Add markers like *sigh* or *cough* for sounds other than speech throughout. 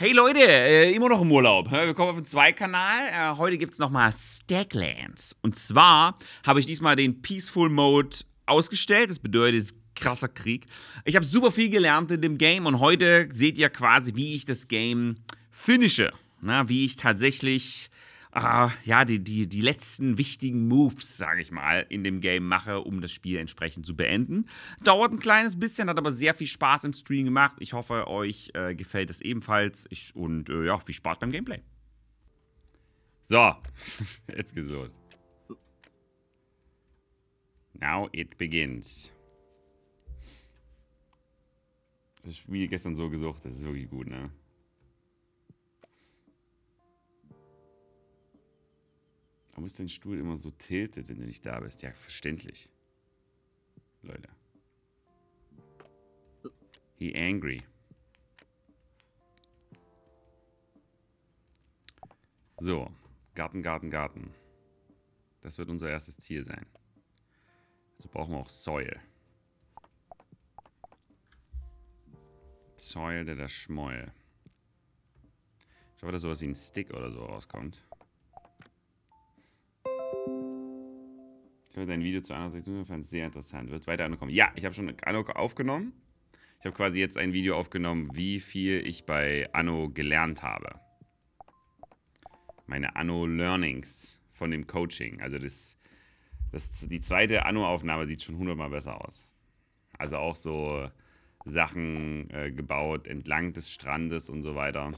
Hey Leute, äh, immer noch im Urlaub. Willkommen auf dem Zwei-Kanal. Äh, heute gibt es nochmal Stacklands. Und zwar habe ich diesmal den Peaceful Mode ausgestellt. Das bedeutet, es krasser Krieg. Ich habe super viel gelernt in dem Game und heute seht ihr quasi, wie ich das Game finische. Na, wie ich tatsächlich äh, ja, die, die, die letzten wichtigen Moves, sage ich mal, in dem Game mache, um das Spiel entsprechend zu beenden. Dauert ein kleines bisschen, hat aber sehr viel Spaß im Stream gemacht. Ich hoffe, euch äh, gefällt es ebenfalls. Ich, und äh, ja, viel Spaß beim Gameplay. So, *laughs* jetzt geht's los. Now it begins. Das Spiel gestern so gesucht, das ist wirklich gut, ne? Warum ist dein Stuhl immer so tiltet, wenn du nicht da bist? Ja, verständlich. Leute. He angry. So, Garten, Garten, Garten. Das wird unser erstes Ziel sein. So brauchen wir auch Soil. Soil, der da Schmoll. Ich hoffe, dass sowas wie ein Stick oder so rauskommt. Dein Video zu einer Sektion sehr interessant. Wird weiter ankommen. Ja, ich habe schon Anno aufgenommen. Ich habe quasi jetzt ein Video aufgenommen, wie viel ich bei Anno gelernt habe. Meine Anno Learnings von dem Coaching. Also das, das, die zweite Anno-Aufnahme sieht schon hundertmal besser aus. Also auch so Sachen äh, gebaut entlang des Strandes und so weiter.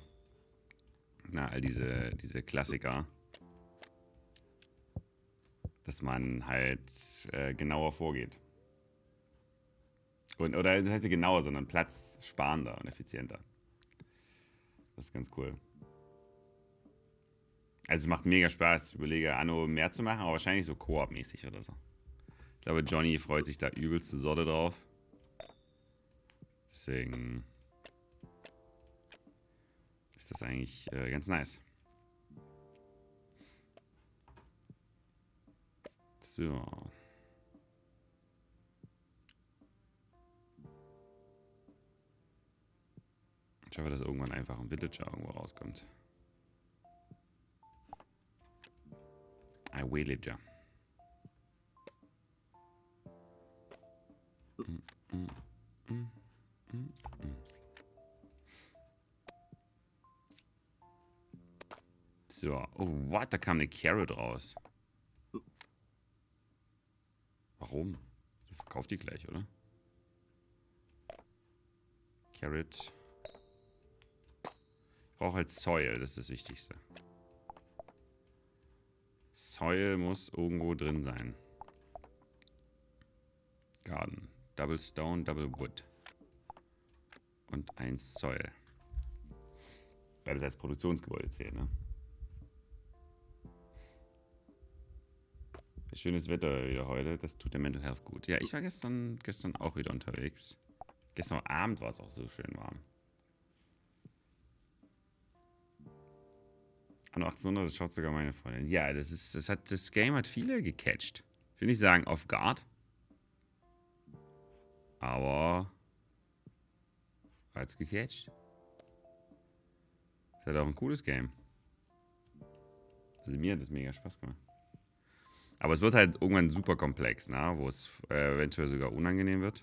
Na, all diese, diese Klassiker dass man halt äh, genauer vorgeht. Und, oder das heißt nicht genauer, sondern platzsparender und effizienter. Das ist ganz cool. Also es macht mega Spaß. Ich überlege, Anno mehr zu machen, aber wahrscheinlich so Koop-mäßig oder so. Ich glaube, Johnny freut sich da übelste Sorte drauf. Deswegen ist das eigentlich äh, ganz nice. So. Ich hoffe, dass irgendwann einfach ein Villager irgendwo rauskommt. Ein Villager. So, oh, what? Da kam eine Carrot raus. Warum? Du verkaufst die gleich, oder? Carrot. Ich brauche halt Soil, das ist das Wichtigste. Soil muss irgendwo drin sein. Garden. Double Stone, Double Wood. Und ein Soil. Weil das als Produktionsgebäude zählt, ne? Schönes Wetter wieder heute. Das tut der Mental Health gut. Ja, ich war gestern, gestern auch wieder unterwegs. Gestern Abend war es auch so schön warm. Anno 1800, das schaut sogar meine Freundin. Ja, das ist, das hat, das Game hat viele gecatcht. Ich will nicht sagen off guard. Aber hat's gecatcht. Das hat auch ein cooles Game. Also mir hat das mega Spaß gemacht. Aber es wird halt irgendwann super komplex, ne? wo es äh, eventuell sogar unangenehm wird.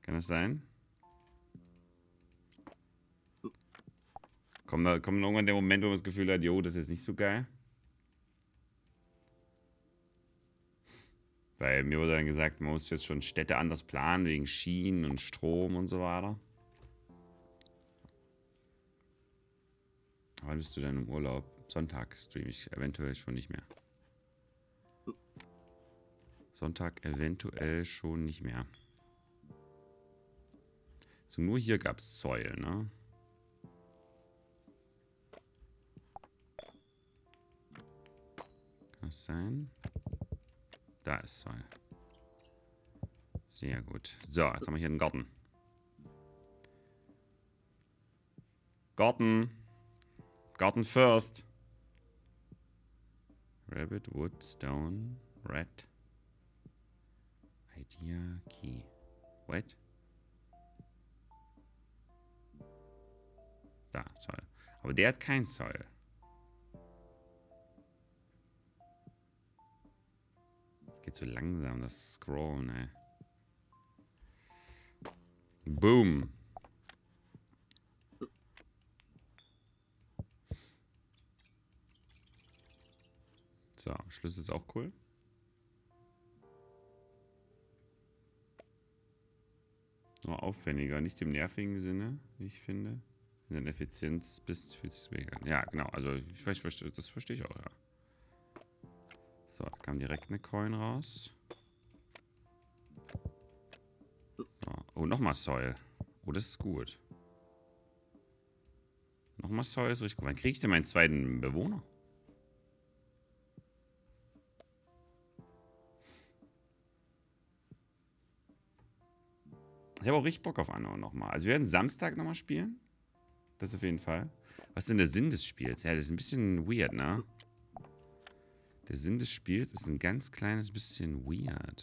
Kann das sein? Kommt, da, kommt irgendwann der Moment, wo man das Gefühl hat, jo, das ist nicht so geil? Weil mir wurde dann gesagt, man muss jetzt schon Städte anders planen, wegen Schienen und Strom und so weiter. Wann bist du denn im Urlaub? Sonntag streame ich eventuell schon nicht mehr. Sonntag eventuell schon nicht mehr. So, nur hier gab es Säulen, ne? Kann das sein? Da ist Säule. Sehr gut. So, jetzt haben wir hier einen Garten. Garten. Garten first. Rabbit, wood, stone, red. Idea, key. What? Da, Soil. Aber der hat kein Soil. Geht so langsam, das Scrollen, ey. Boom. So, Schlüssel ist auch cool. Nur aufwendiger, nicht im nervigen Sinne, wie ich finde. In der Effizienz bist, fühlt sich. Ja, genau, also ich weiß, das verstehe ich auch, ja. So, da kam direkt eine Coin raus. So. Oh, nochmal Soil. Oh, das ist gut. Nochmal Soil ist richtig gut. Wann kriege ich denn meinen zweiten Bewohner? Ich habe auch richtig Bock auf Anno nochmal. Also wir werden Samstag nochmal spielen. Das auf jeden Fall. Was ist denn der Sinn des Spiels? Ja, das ist ein bisschen weird, ne? Der Sinn des Spiels ist ein ganz kleines bisschen weird.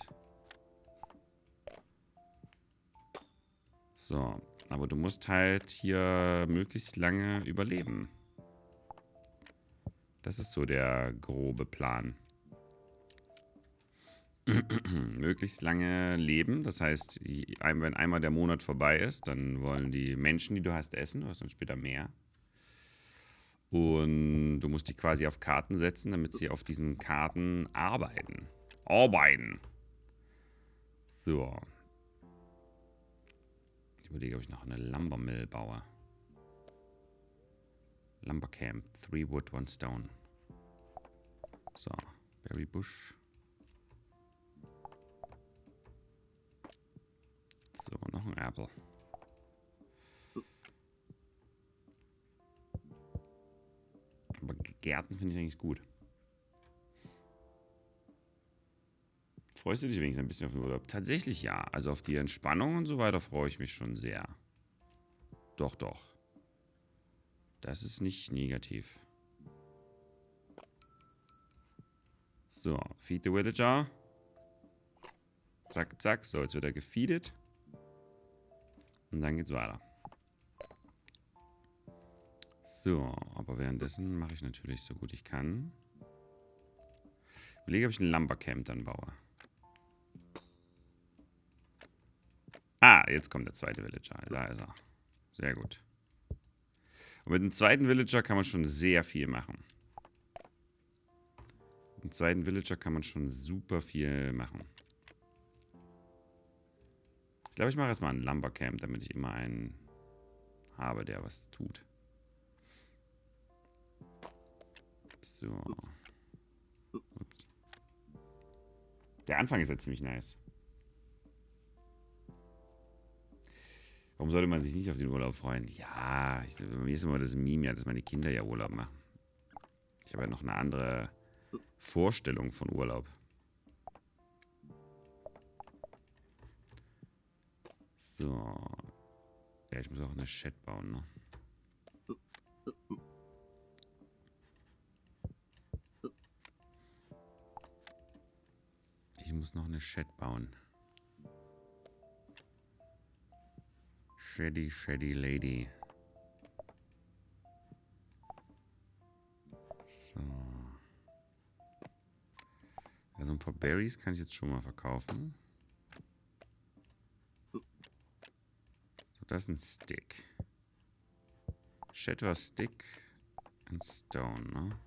So, aber du musst halt hier möglichst lange überleben. Das ist so der grobe Plan. *clears throat* möglichst lange leben. Das heißt, wenn einmal der Monat vorbei ist, dann wollen die Menschen, die du hast, essen. Du hast dann später mehr. Und du musst die quasi auf Karten setzen, damit sie auf diesen Karten arbeiten. Arbeiten. So. Ich überlege, ob ich noch eine Lumbermill baue. Lumbercamp. Three wood, one stone. So. Berry Bush. So, noch ein Apple. Aber Gärten finde ich eigentlich gut. Freust du dich wenigstens ein bisschen auf den Urlaub? Tatsächlich ja. Also auf die Entspannung und so weiter freue ich mich schon sehr. Doch, doch. Das ist nicht negativ. So, feed the Villager. Zack, zack. So, jetzt wird er gefeedet. Und dann geht's weiter. So, aber währenddessen mache ich natürlich so gut ich kann. Überlege, ob ich ein Lumbercamp dann baue. Ah, jetzt kommt der zweite Villager. Da ist er. Sehr gut. Und mit dem zweiten Villager kann man schon sehr viel machen. Mit dem zweiten Villager kann man schon super viel machen glaube, ich mache erstmal ein Lumbercamp, damit ich immer einen habe, der was tut. So. Ups. Der Anfang ist ja ziemlich nice. Warum sollte man sich nicht auf den Urlaub freuen? Ja, ich, bei mir ist immer das Meme ja, dass meine Kinder ja Urlaub machen. Ich habe ja noch eine andere Vorstellung von Urlaub. So. Ja, ich muss auch eine Chat bauen, ne? Ich muss noch eine Chat bauen. Shady, shady lady. So. Also ein paar Berries kann ich jetzt schon mal verkaufen. Das ist ein Stick. Shatter Stick und Stone, ne?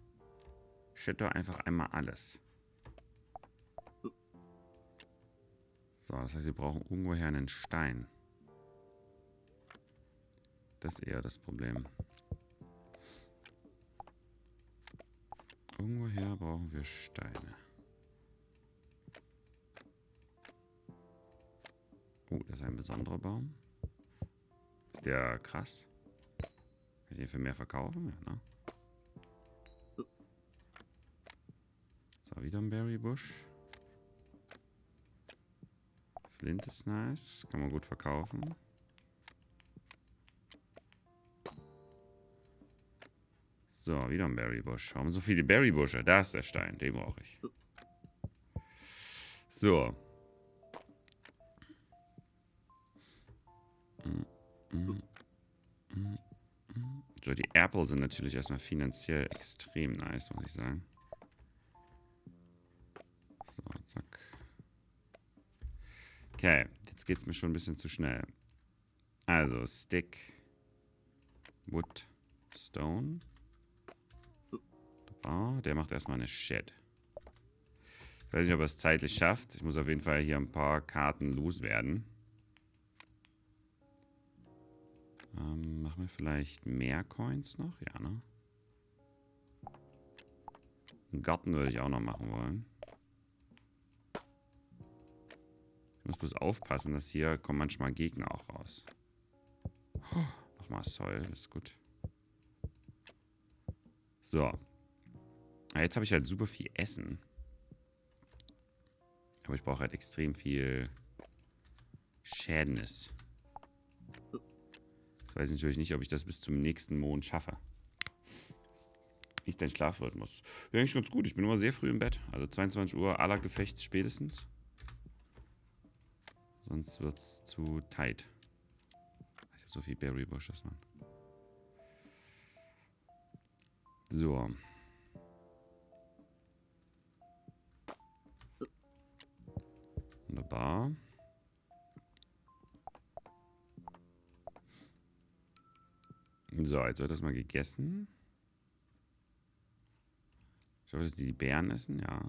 Shatter einfach einmal alles. So, das heißt, wir brauchen irgendwoher einen Stein. Das ist eher das Problem. Irgendwoher brauchen wir Steine. Oh, das ist ein besonderer Baum der krass? Kann ich den für mehr verkaufen? Ja, ne? So, wieder ein Berry Bush. Flint ist nice. Kann man gut verkaufen. So, wieder ein Berry Bush. Warum so viele Berry Busche? Da ist der Stein. Den brauche ich. So. So, die Apple sind natürlich erstmal finanziell extrem nice, muss ich sagen. So, zack. Okay, jetzt geht es mir schon ein bisschen zu schnell. Also, Stick, Wood, Stone. Oh, der macht erstmal eine Shed. Ich weiß nicht, ob er es zeitlich schafft. Ich muss auf jeden Fall hier ein paar Karten loswerden. Ähm, machen wir vielleicht mehr Coins noch? Ja, ne? Einen Garten würde ich auch noch machen wollen. Ich muss bloß aufpassen, dass hier kommen manchmal Gegner auch raus. Oh, nochmal Soll, das ist gut. So. Ah, jetzt habe ich halt super viel Essen. Aber ich brauche halt extrem viel Schädnis. Jetzt weiß ich natürlich nicht, ob ich das bis zum nächsten Mond schaffe. Wie ist dein Schlafrhythmus? Ja, eigentlich ganz gut. Ich bin immer sehr früh im Bett. Also 22 Uhr aller Gefechts spätestens. Sonst wird es zu tight. Ich habe so viel Berry Bushes, Mann. So. Wunderbar. So, jetzt wird das mal gegessen. Ich hoffe, dass die die Bären essen, ja.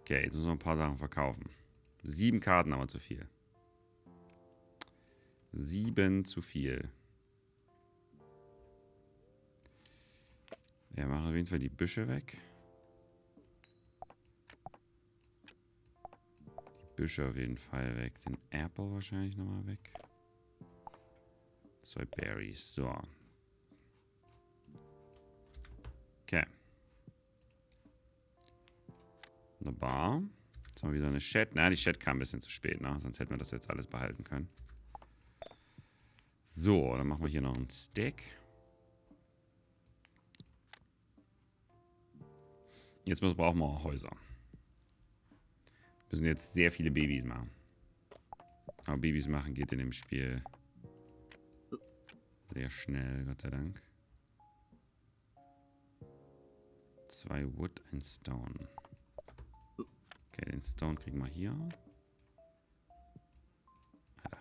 Okay, jetzt müssen wir ein paar Sachen verkaufen. Sieben Karten haben wir zu viel. Sieben zu viel. Ja, machen auf jeden Fall die Büsche weg. Die Büsche auf jeden Fall weg. Den Apple wahrscheinlich nochmal weg. Zwei Berries. So. Okay. Wunderbar. Jetzt haben wir wieder eine Chat. Na, die Chat kam ein bisschen zu spät, ne? Sonst hätten wir das jetzt alles behalten können. So, dann machen wir hier noch einen Stick. Jetzt brauchen wir auch Häuser. Wir müssen jetzt sehr viele Babys machen. Aber Babys machen geht in dem Spiel sehr schnell, Gott sei Dank. Zwei Wood, ein Stone. Okay, den Stone kriegen wir hier. Alter.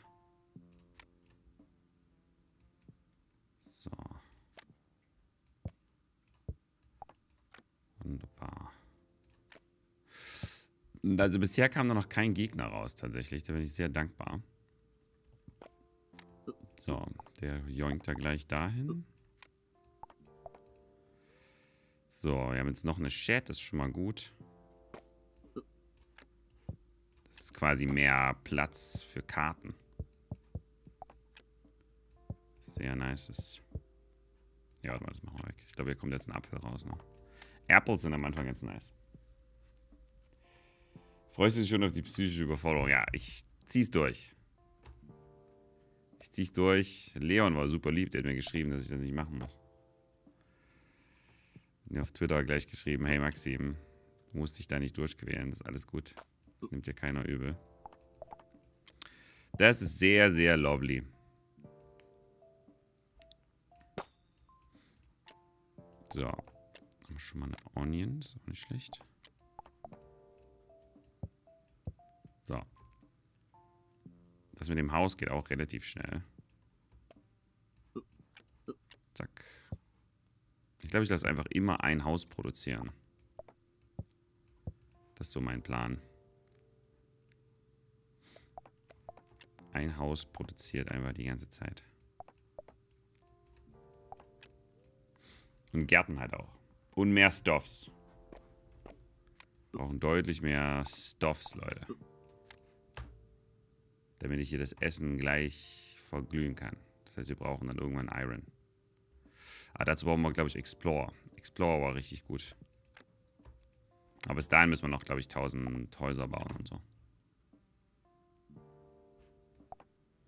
So. Wunderbar. Also bisher kam da noch kein Gegner raus, tatsächlich. Da bin ich sehr dankbar. So, der joinkt da gleich dahin. So, wir haben jetzt noch eine Chat, das ist schon mal gut. Das ist quasi mehr Platz für Karten. Sehr nice. Das ja, warte mal, das machen wir weg. Ich glaube, hier kommt jetzt ein Apfel raus. Ne? Apples sind am Anfang ganz nice. Freust du dich schon auf die psychische Überforderung? Ja, ich zieh's durch. Ich zieh's durch. Leon war super lieb, der hat mir geschrieben, dass ich das nicht machen muss. Mir auf Twitter gleich geschrieben, hey Maxim, du musst dich da nicht durchquälen, das ist alles gut. Das nimmt dir keiner übel. Das ist sehr, sehr lovely. So. Haben schon mal eine Onion, ist auch nicht schlecht. So. Das mit dem Haus geht auch relativ schnell. Zack. Ich glaube, ich lasse einfach immer ein Haus produzieren. Das ist so mein Plan. Ein Haus produziert einfach die ganze Zeit. Und Gärten halt auch. Und mehr Stoffs. Brauchen deutlich mehr Stoffs, Leute damit ich hier das Essen gleich verglühen kann. Das heißt, wir brauchen dann irgendwann Iron. Aber dazu brauchen wir, glaube ich, Explorer. Explorer war richtig gut. Aber bis dahin müssen wir noch, glaube ich, 1000 Häuser bauen und so.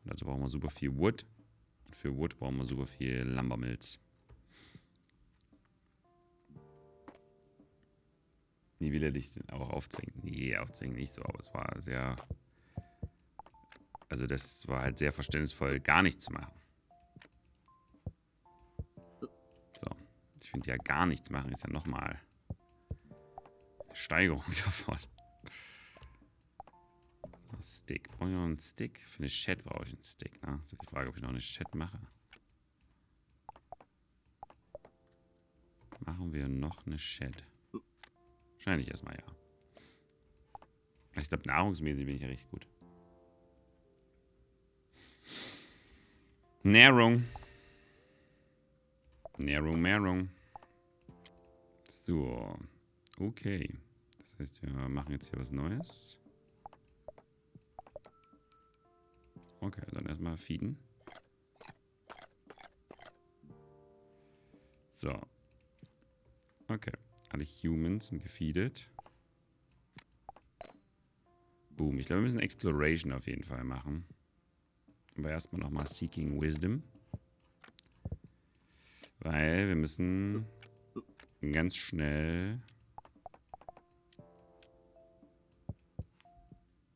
Und dazu brauchen wir super viel Wood. Und für Wood brauchen wir super viel Lumbermills. Wie will er dich auch aufzwingen? Nee, aufzwingen nicht so, aber es war sehr also das war halt sehr verständnisvoll, gar nichts machen. So, ich finde ja gar nichts machen ist ja nochmal eine Steigerung *laughs* davon. So, Stick. Brauche ich noch einen Stick? Für eine Chat brauche ich einen Stick. Ne? Das ist die Frage, ob ich noch eine Chat mache. Machen wir noch eine Chat? Wahrscheinlich erstmal ja. Ich glaube, nahrungsmäßig bin ich ja richtig gut. Nährung. Nährung, Nährung. So. Okay. Das heißt, wir machen jetzt hier was Neues. Okay, dann erstmal feeden. So. Okay. Alle Humans sind gefeedet. Boom. Ich glaube, wir müssen Exploration auf jeden Fall machen. Aber erstmal nochmal Seeking Wisdom. Weil wir müssen ganz schnell...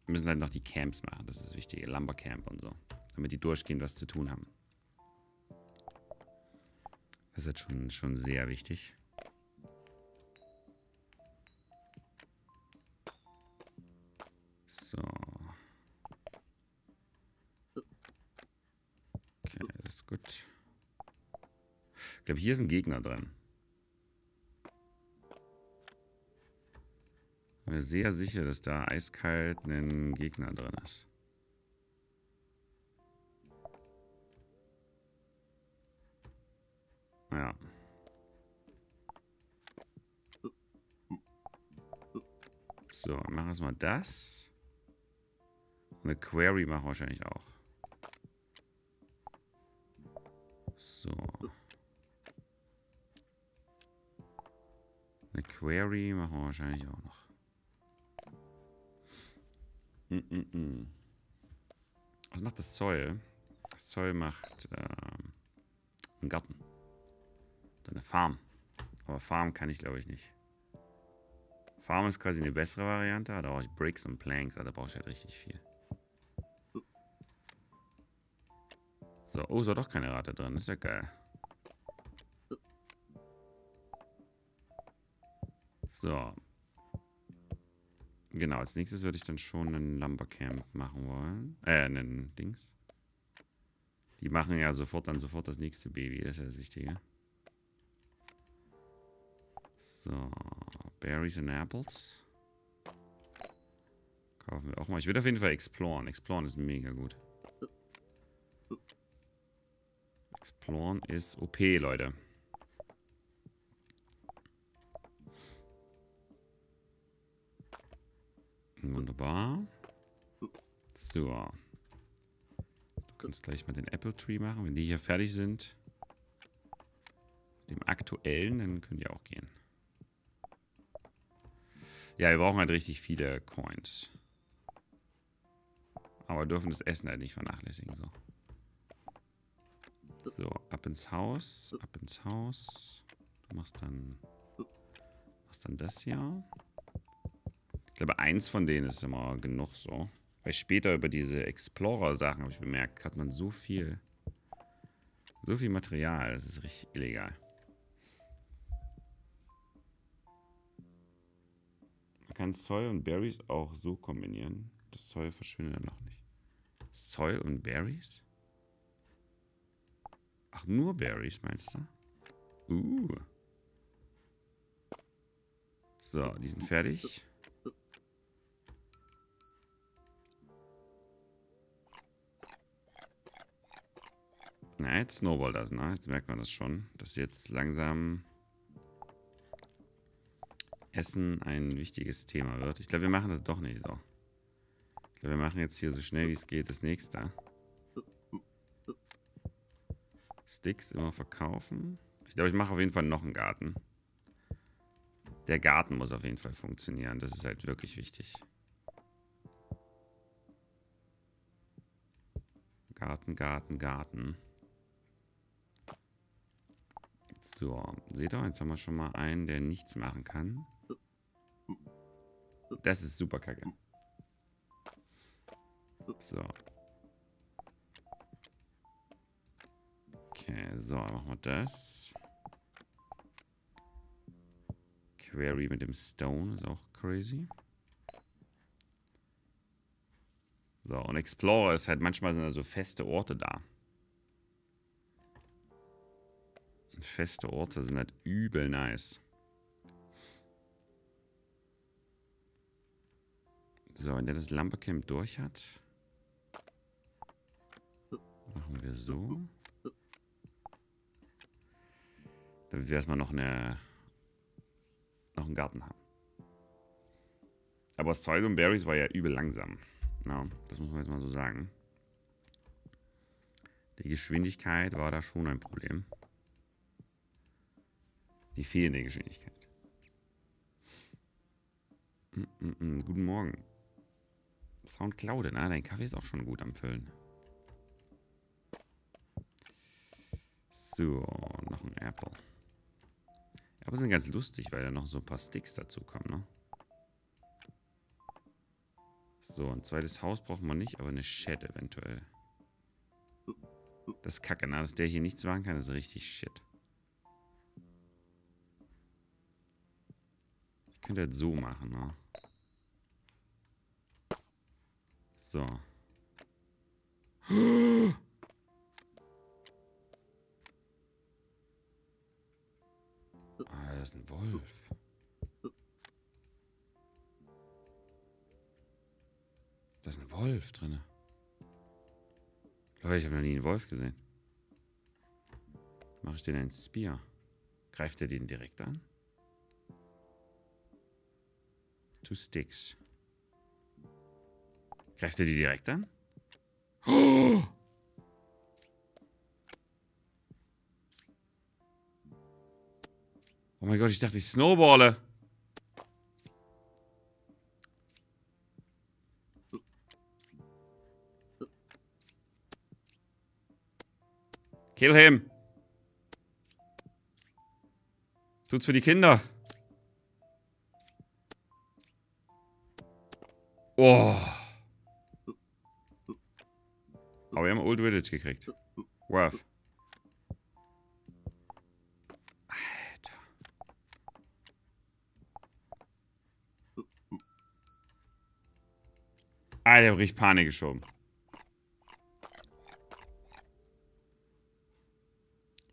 Wir müssen halt noch die Camps machen, das ist das Wichtige. Lumbercamp und so. Damit die durchgehend was zu tun haben. Das ist jetzt schon, schon sehr wichtig. So. Okay, das ist gut. Ich glaube, hier ist ein Gegner drin. Ich bin mir sehr sicher, dass da eiskalt ein Gegner drin ist. Ja. So, machen wir erstmal das. Eine Query machen wir wahrscheinlich auch. So. Eine Query machen wir wahrscheinlich auch noch. Mm -mm -mm. Was macht das Zoll? Das Zoll macht ähm, einen Garten. Oder eine Farm. Aber Farm kann ich glaube ich nicht. Farm ist quasi eine bessere Variante. Da brauche ich Bricks und Planks. Also da brauche ich halt richtig viel. So, oh, ist doch keine Rate drin. Ist ja geil. So. Genau, als nächstes würde ich dann schon einen Lumbercamp machen wollen. Äh, einen Dings. Die machen ja sofort dann sofort das nächste Baby. Das ist ja das Wichtige. So. Berries and Apples. Kaufen wir auch mal. Ich würde auf jeden Fall exploren. Exploren ist mega gut. Exploren ist OP, Leute. Wunderbar. So. Du kannst gleich mal den Apple Tree machen. Wenn die hier fertig sind, dem aktuellen, dann können die auch gehen. Ja, wir brauchen halt richtig viele Coins. Aber dürfen das Essen halt nicht vernachlässigen. So. So, ab ins Haus, ab ins Haus. Du machst dann, machst dann das hier. Ich glaube, eins von denen ist immer genug so. Weil später über diese Explorer-Sachen, habe ich bemerkt, hat man so viel, so viel Material. Das ist richtig illegal. Man kann Soil und Berries auch so kombinieren. Das Soil verschwindet noch nicht. Soil und Berries? Ach, nur Berries, meinst du? Uh. So, die sind fertig. Na, jetzt snowballt das, ne? Jetzt merkt man das schon, dass jetzt langsam Essen ein wichtiges Thema wird. Ich glaube, wir machen das doch nicht so. Ich glaube, wir machen jetzt hier so schnell wie es geht das nächste. Sticks immer verkaufen. Ich glaube, ich mache auf jeden Fall noch einen Garten. Der Garten muss auf jeden Fall funktionieren. Das ist halt wirklich wichtig. Garten, Garten, Garten. So, seht ihr, jetzt haben wir schon mal einen, der nichts machen kann. Das ist super kacke. So. Okay, so, machen wir das. Query mit dem Stone ist auch crazy. So, und Explorer ist halt, manchmal sind da so feste Orte da. Feste Orte sind halt übel nice. So, wenn der das Lumbercamp durch hat, machen wir so. Damit wir erstmal noch eine noch einen Garten haben. Aber und Berries war ja übel langsam. Ja, das muss man jetzt mal so sagen. Die Geschwindigkeit war da schon ein Problem. Die fehlende Geschwindigkeit. Mm -mm -mm. Guten Morgen. Soundcloud, na, dein Kaffee ist auch schon gut am Füllen. So, noch ein Apple. Aber sind ganz lustig, weil da noch so ein paar Sticks dazu kommen, ne? So, ein zweites Haus brauchen wir nicht, aber eine Shed eventuell. Das ist kacke, ne? Dass der hier nichts machen kann, ist richtig shit. Ich könnte halt so machen, ne? So. Ah, da ist ein Wolf. Da ist ein Wolf drin. Leute, ich habe noch nie einen Wolf gesehen. Mache ich den ein Spear? Greift er den direkt an? Two Sticks. Greift er die direkt an? Oh! Oh mein Gott, ich dachte, ich snowballe. Kill him. Tut's für die Kinder. Oh. Aber wir haben Old Village gekriegt. Worth. Ah, der hat richtig Panik geschoben.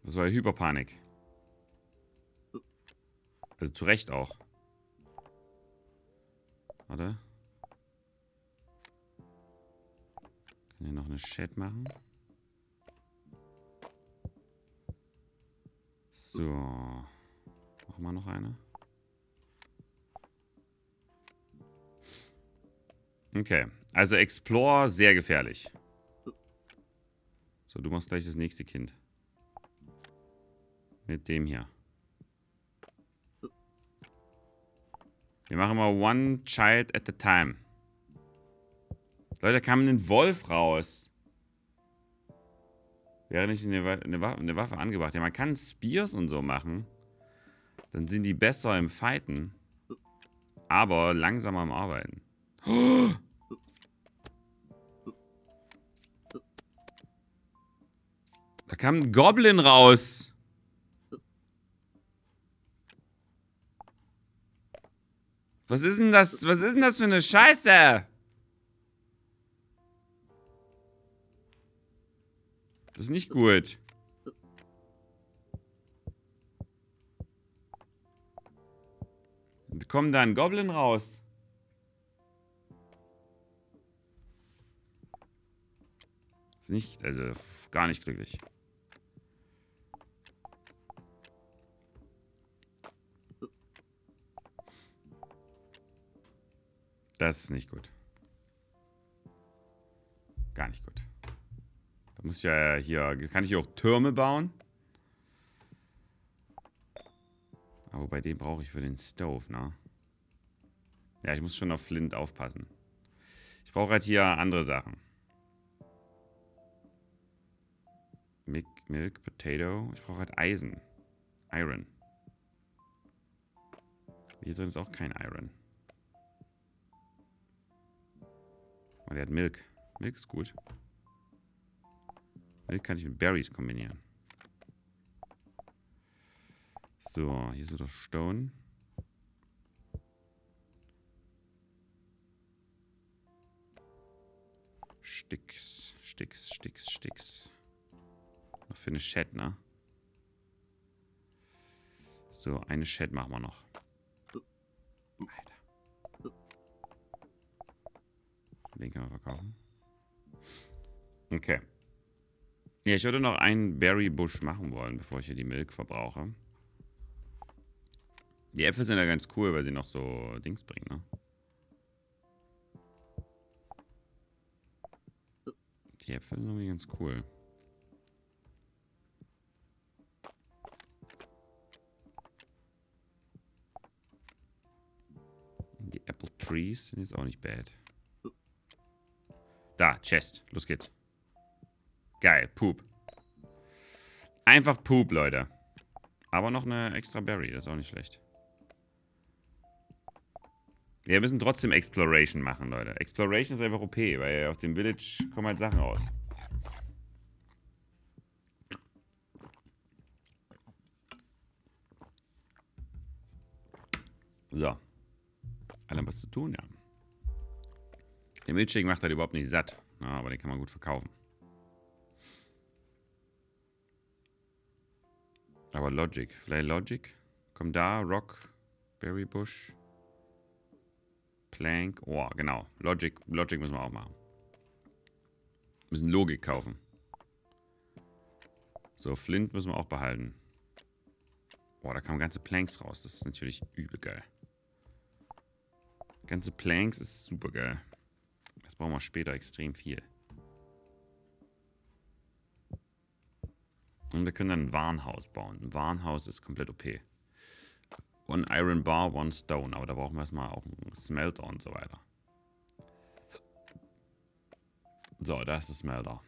Das war ja Hyperpanik. Also zu Recht auch. Warte. Kann hier noch eine Chat machen. So. Machen wir noch eine. Okay. Also Explore, sehr gefährlich. So, du machst gleich das nächste Kind. Mit dem hier. Wir machen mal one child at a time. Leute, da kam ein Wolf raus. Wäre nicht eine, eine, Waffe, eine Waffe angebracht. Ja, man kann Spears und so machen. Dann sind die besser im Fighten. Aber langsamer am Arbeiten. Da kam ein Goblin raus. Was ist denn das? Was ist denn das für eine Scheiße? Das ist nicht gut. Kommt da ein Goblin raus? Nicht, also gar nicht glücklich. Das ist nicht gut. Gar nicht gut. Da muss ich ja hier... Kann ich hier auch Türme bauen? Aber bei dem brauche ich für den Stove, ne? Ja, ich muss schon auf Flint aufpassen. Ich brauche halt hier andere Sachen. Milk, Potato. Ich brauche halt Eisen. Iron. Hier drin ist auch kein Iron. Oh, Und er hat Milk. Milk ist gut. Milk kann ich mit Berries kombinieren. So, hier ist wieder Stone. Sticks, Sticks, Sticks, Sticks für eine Chat, ne? So, eine Chat machen wir noch. Alter. Den kann man verkaufen. Okay. Ja, ich würde noch einen Berry-Busch machen wollen, bevor ich hier die Milk verbrauche. Die Äpfel sind ja ganz cool, weil sie noch so Dings bringen, ne? Die Äpfel sind irgendwie ganz cool. Trees sind jetzt auch nicht bad. Da, Chest. Los geht's. Geil, Poop. Einfach Poop, Leute. Aber noch eine extra Berry, das ist auch nicht schlecht. Wir müssen trotzdem Exploration machen, Leute. Exploration ist einfach OP, weil aus dem Village kommen halt Sachen raus. So. Alle was zu tun, ja. Der Milchshake macht halt überhaupt nicht satt. Ja, aber den kann man gut verkaufen. Aber Logic. Vielleicht Logic. Komm da, Rock, Berry Bush. Plank. Oh, genau. Logic, Logic müssen wir auch machen. Müssen Logik kaufen. So, Flint müssen wir auch behalten. Boah, da kamen ganze Planks raus. Das ist natürlich übel geil. Ganze Planks ist super geil. Das brauchen wir später extrem viel. Und wir können dann ein Warenhaus bauen. Ein Warenhaus ist komplett OP. One Iron Bar, One Stone. Aber da brauchen wir erstmal auch einen Smelter und so weiter. So, da ist der Smelter.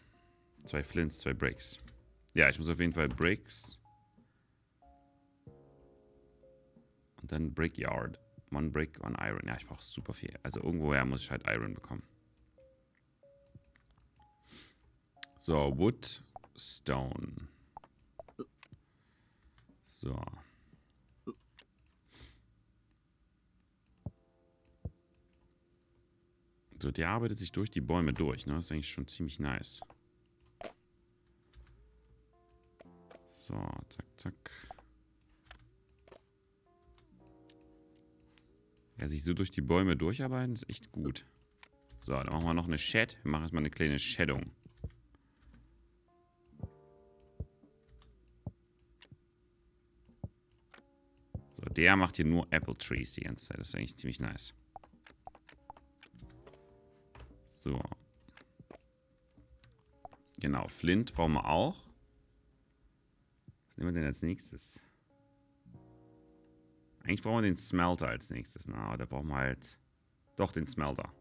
Zwei Flints, zwei Bricks. Ja, ich muss auf jeden Fall Bricks. Und dann Brickyard. One Brick, One Iron. Ja, ich brauche super viel. Also irgendwoher muss ich halt Iron bekommen. So, Wood, Stone. So. So, der arbeitet sich durch die Bäume durch, ne? Das ist eigentlich schon ziemlich nice. So, zack, zack. Ja, sich so durch die Bäume durcharbeiten, ist echt gut. So, dann machen wir noch eine Shed. Wir machen erstmal eine kleine Sheddung. So, der macht hier nur Apple Trees die ganze Zeit. Das ist eigentlich ziemlich nice. So. Genau, Flint brauchen wir auch. Was nehmen wir denn als nächstes? Eigentlich brauchen wir den Smelter als nächstes. Na, aber da brauchen wir halt doch den Smelter.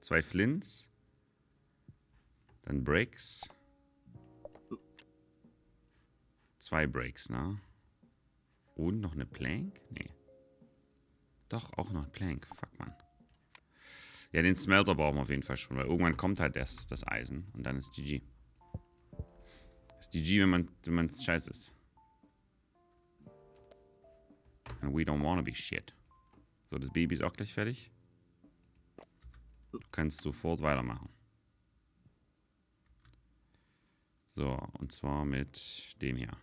Zwei Flints. Dann Bricks. Zwei Breaks, ne? Und noch eine Plank? Nee. Doch, auch noch eine Plank. Fuck, man. Ja, den Smelter brauchen wir auf jeden Fall schon, weil irgendwann kommt halt das, das Eisen und dann ist GG. Ist GG, wenn man wenn man scheiße ist. And we don't wanna be shit. So, das Baby ist auch gleich fertig. Du kannst sofort weitermachen. So, und zwar mit dem hier.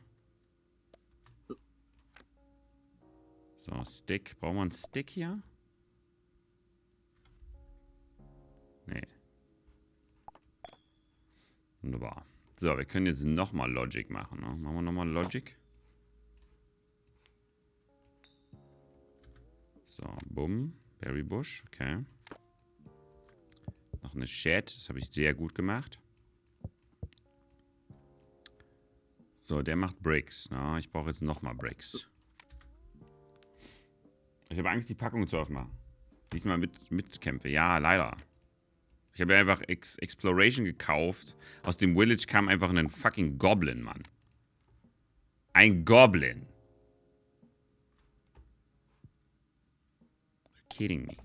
So, Stick. Brauchen wir einen Stick hier? Nee. Wunderbar. So, wir können jetzt nochmal Logic machen. Ne? Machen wir nochmal Logic. So, bumm. Berry Bush, okay. Noch eine Shed, das habe ich sehr gut gemacht. So, der macht Bricks. Ne? Ich brauche jetzt nochmal Bricks. Ich habe Angst, die Packung zu aufmachen. Diesmal mit, mitkämpfe. Ja, leider. Ich habe einfach Ex Exploration gekauft. Aus dem Village kam einfach ein fucking Goblin, Mann. Ein Goblin. Kidding me.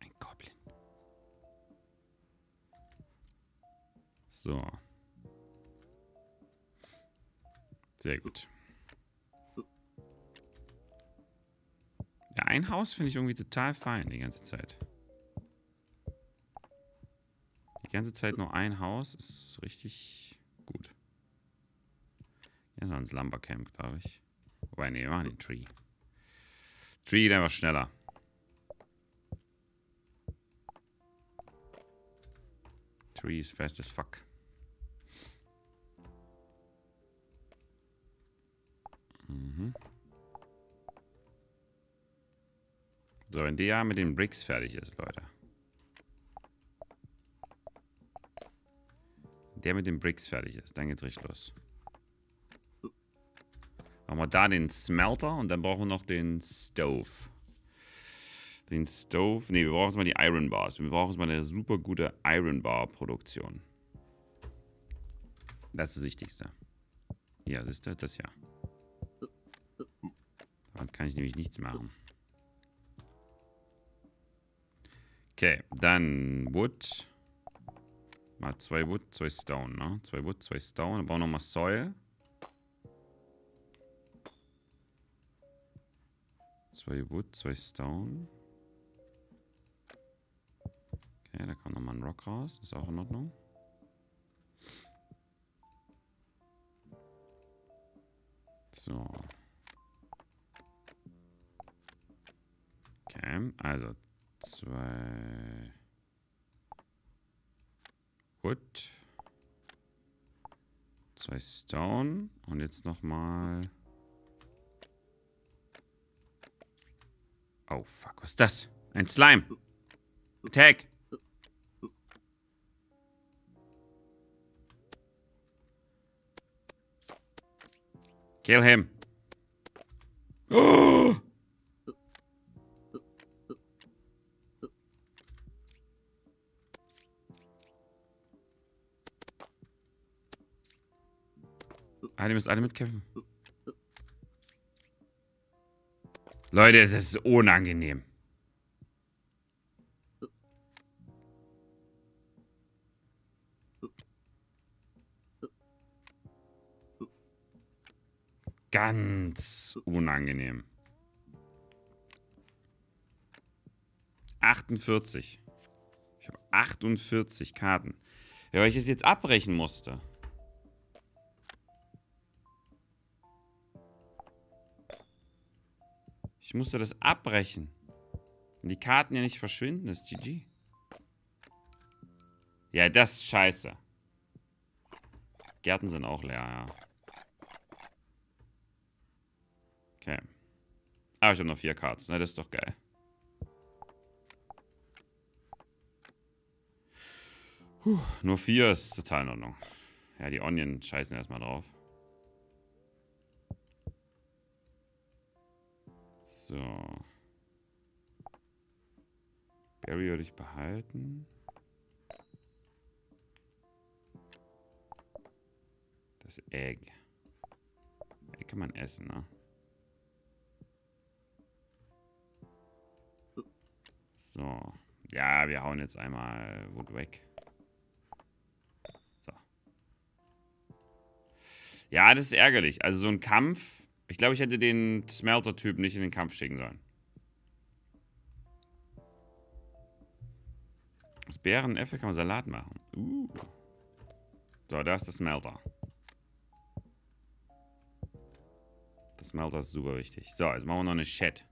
Ein Goblin. So. Sehr gut. Ja, ein Haus finde ich irgendwie total fein die ganze Zeit. ganze Zeit nur ein Haus ist richtig gut. Hier ist noch ins Lumbercamp, glaube ich. Wobei, nee, wir machen den Tree. Tree geht einfach schneller. Tree is fast as fuck. Mhm. So, wenn der mit den Bricks fertig ist, Leute. Der mit den Bricks fertig ist, dann geht's richtig los. Machen wir da den Smelter und dann brauchen wir noch den Stove. Den Stove. Ne, wir brauchen jetzt mal die Iron Bars. Wir brauchen jetzt mal eine super gute Iron Bar Produktion. Das ist das Wichtigste. Ja, siehst du, das ja. Damit kann ich nämlich nichts machen. Okay, dann Wood. Mal zwei Wood, zwei Stone, ne? Zwei Wood, zwei Stone. Dann brauchen wir nochmal Soil. Zwei Wood, zwei Stone. Okay, da kommt nochmal ein Rock raus. Ist auch in Ordnung. So. Okay, also zwei Wood, zwei Stone und jetzt nochmal... Oh, fuck, was ist das? Ein Slime. Attack. Kill him. *gasps* Alle müssen alle mitkämpfen. Leute, es ist unangenehm. Ganz unangenehm. 48. Ich habe 48 Karten. Ja, weil ich es jetzt abbrechen musste. Ich musste das abbrechen. Wenn die Karten ja nicht verschwinden, ist GG. Ja, das ist scheiße. Gärten sind auch leer, ja. Okay. Aber ich habe noch vier Karten. Na, das ist doch geil. Puh, nur vier ist total in Ordnung. Ja, die Onion scheißen erstmal drauf. So. Barry würde ich behalten. Das Egg. Egg kann man essen, ne? So. Ja, wir hauen jetzt einmal Wood weg. So. Ja, das ist ärgerlich. Also so ein Kampf ich glaube, ich hätte den Smelter-Typ nicht in den Kampf schicken sollen. Aus Bärenäpfel kann man Salat machen. Uh. So, da ist der Smelter. Der Smelter ist super wichtig. So, jetzt machen wir noch eine Shed.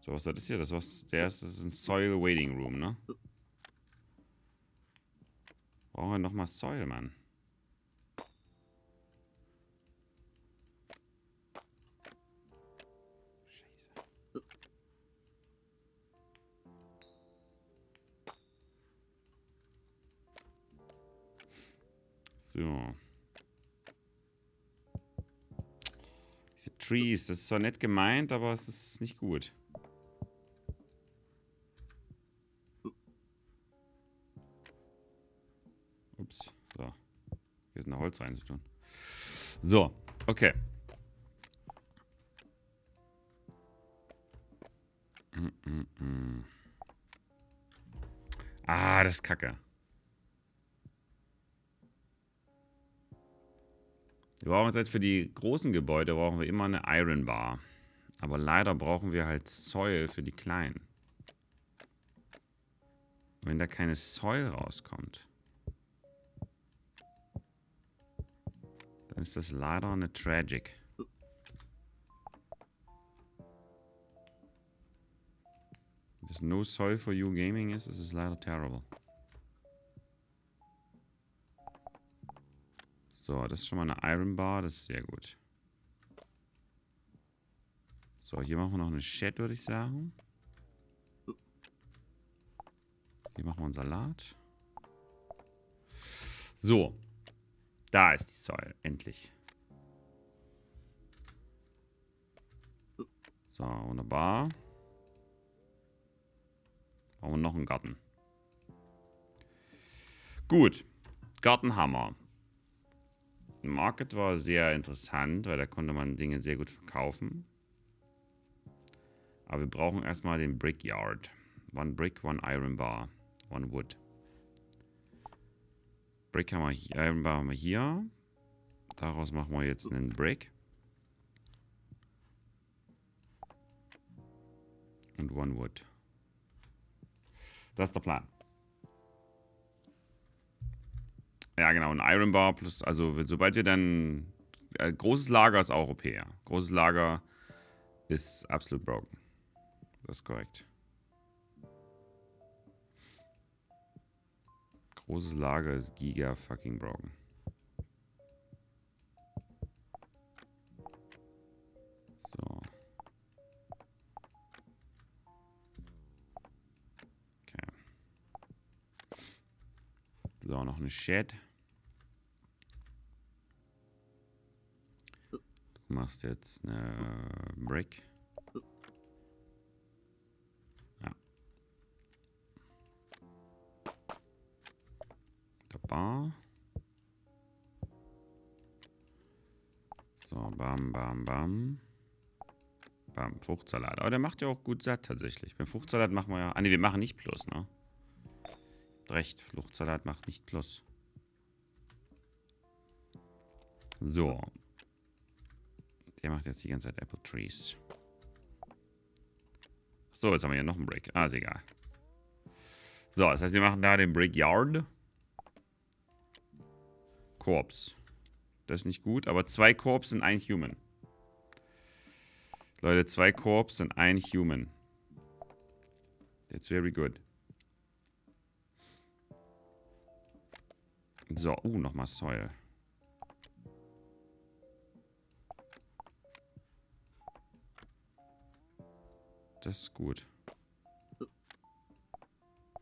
So, was ist das hier? Das, was, der ist, das ist ein Soil Waiting Room, ne? Brauchen wir nochmal Soil, Mann. So. Diese Trees, das ist zwar nett gemeint, aber es ist nicht gut. Holz reinzutun. So, okay. Ah, das ist kacke. Wir brauchen jetzt für die großen Gebäude brauchen wir immer eine Iron Bar. Aber leider brauchen wir halt Soil für die Kleinen. Wenn da keine Soil rauskommt, dann ist das leider eine Tragic. Wenn das No Soil for You Gaming ist, ist es leider terrible. So, das ist schon mal eine Iron Bar, das ist sehr gut. So, hier machen wir noch eine Shed, würde ich sagen. Hier machen wir einen Salat. So. Da ist die Säule. Endlich. So, wunderbar. Brauchen wir noch einen Garten. Gut. Gartenhammer. Market war sehr interessant, weil da konnte man Dinge sehr gut verkaufen. Aber wir brauchen erstmal den Brickyard. One Brick, one Iron Bar. One Wood. Brick haben wir hier, Bar haben wir hier. Daraus machen wir jetzt einen Brick. Und One Wood. Das ist der Plan. Ja, genau. Ein Iron Bar plus, also sobald wir dann. Äh, großes Lager ist auch OP, ja. Großes Lager ist absolut broken. Das ist korrekt. Großes Lager ist giga fucking broken. So. Okay. So, noch eine Shed. Du machst jetzt eine Brick. Bar. So, bam, bam, bam. Bam, Fruchtsalat. Aber der macht ja auch gut satt tatsächlich. Beim Fruchtsalat machen wir ja... Ah ne, wir machen nicht Plus, ne? Recht, Fruchtsalat macht nicht Plus. So. Der macht jetzt die ganze Zeit Apple Trees. So, jetzt haben wir hier noch einen Brick. Ah, ist egal. So, das heißt, wir machen da den Brickyard. Korps. Das ist nicht gut, aber zwei Korps sind ein Human. Leute, zwei Korps sind ein Human. That's very good. So, uh, nochmal Soil. Das ist gut. Ich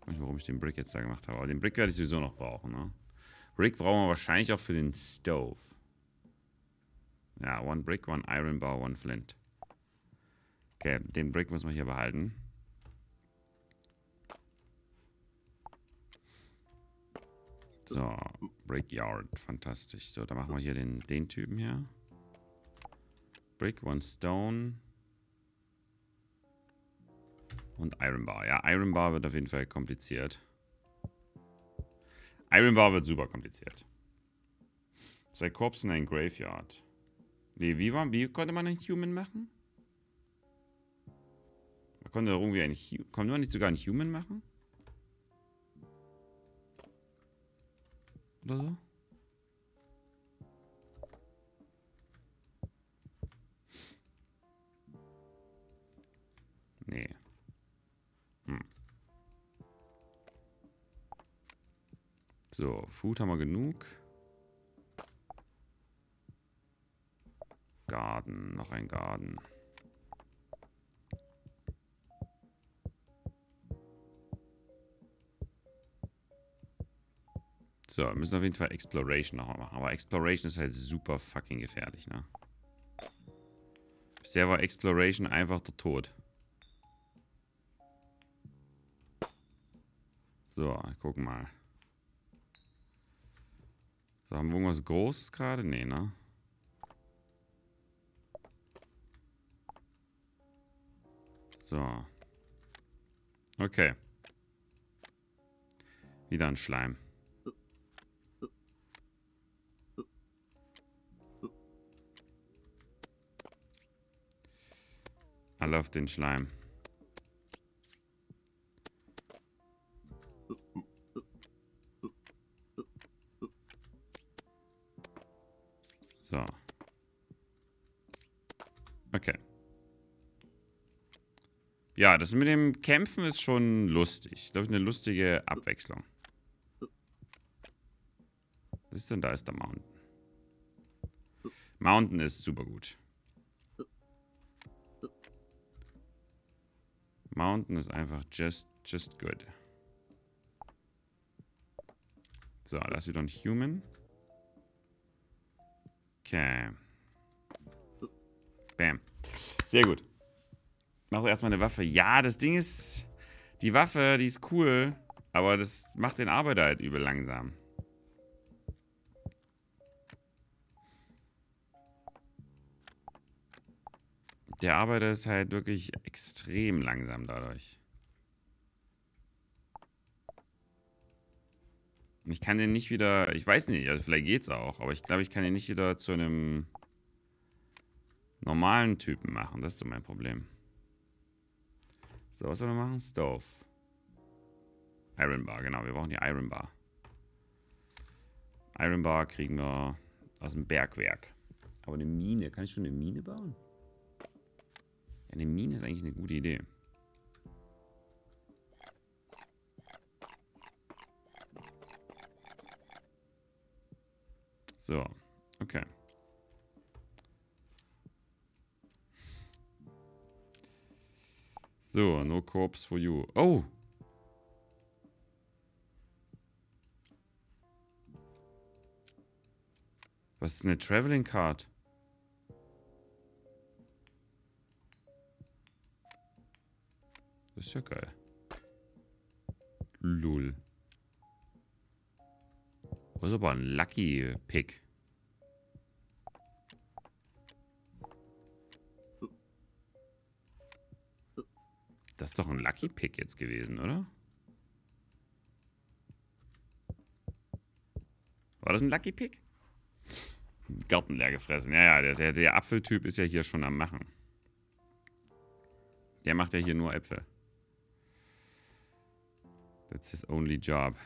weiß nicht, warum ich den Brick jetzt da gemacht habe. Aber den Brick werde ich sowieso noch brauchen, ne? Brick brauchen wir wahrscheinlich auch für den Stove. Ja, one Brick, one Iron Bar, one Flint. Okay, den Brick muss man hier behalten. So, Brickyard, fantastisch. So, dann machen wir hier den, den Typen hier. Brick, one Stone. Und Iron Bar. Ja, Iron Bar wird auf jeden Fall kompliziert. Iron Bar wird super kompliziert. Zwei Korps in ein Graveyard. Nee, wie, war, wie konnte man einen Human machen? Man konnte irgendwie einen Konnte man nicht sogar einen Human machen? Oder so? Nee. So, Food haben wir genug. Garten, noch ein Garten. So, wir müssen auf jeden Fall Exploration noch mal machen. Aber Exploration ist halt super fucking gefährlich, ne? Bisher war Exploration einfach der Tod. So, gucken mal. So, haben wir irgendwas Großes gerade? Nee, ne? So. Okay. Wieder ein Schleim. alle auf den Schleim. So. Okay. Ja, das mit dem Kämpfen ist schon lustig. Ich glaube, eine lustige Abwechslung. Was ist denn da? Ist der Mountain. Mountain ist super gut. Mountain ist einfach just, just good. So, das wieder ein Human. Okay. Bam. Sehr gut. Mach erstmal eine Waffe. Ja, das Ding ist. Die Waffe, die ist cool. Aber das macht den Arbeiter halt übel langsam. Der Arbeiter ist halt wirklich extrem langsam dadurch. Ich kann den nicht wieder, ich weiß nicht, also vielleicht geht's auch, aber ich glaube, ich kann den nicht wieder zu einem normalen Typen machen. Das ist so mein Problem. So, was sollen wir machen? Stove. Iron Bar, genau, wir brauchen die Iron Bar. Iron Bar kriegen wir aus dem Bergwerk. Aber eine Mine, kann ich schon eine Mine bauen? Ja, eine Mine ist eigentlich eine gute Idee. So, okay. So, no corpse for you. Oh! Was ist eine Traveling Card? Das ist ja geil. Lul. Das ist aber ein Lucky Pick. Das ist doch ein Lucky Pick jetzt gewesen, oder? War das ein Lucky Pick? Garten leer gefressen. Ja, ja, der, der, der Apfeltyp ist ja hier schon am Machen. Der macht ja hier nur Äpfel. That's his only job.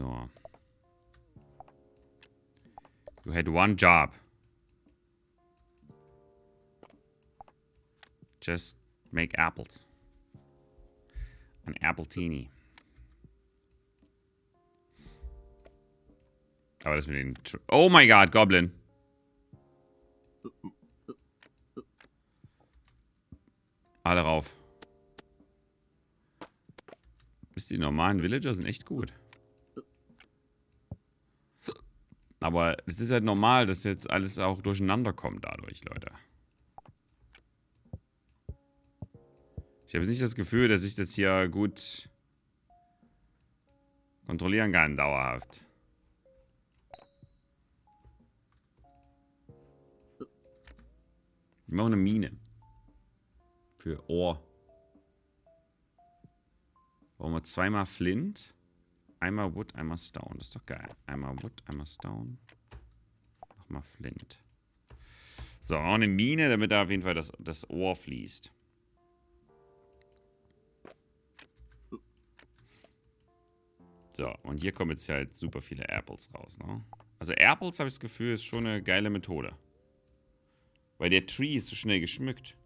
So. You had one job. Just make apples. An Appletini. Aber das mit den... Oh my god, Goblin. Alle rauf. Bis die normalen Villager sind echt gut. Aber es ist halt normal, dass jetzt alles auch durcheinander kommt dadurch, Leute. Ich habe nicht das Gefühl, dass ich das hier gut kontrollieren kann, dauerhaft. Ich mache eine Mine. Für Ohr. Brauchen wir zweimal Flint. Einmal Wood, einmal Stone. Das ist doch geil. Einmal Wood, einmal Stone. Nochmal Flint. So, auch eine Mine, damit da auf jeden Fall das, das Ohr fließt. So, und hier kommen jetzt halt super viele Apples raus, ne? Also Apples, habe ich das Gefühl, ist schon eine geile Methode. Weil der Tree ist so schnell geschmückt.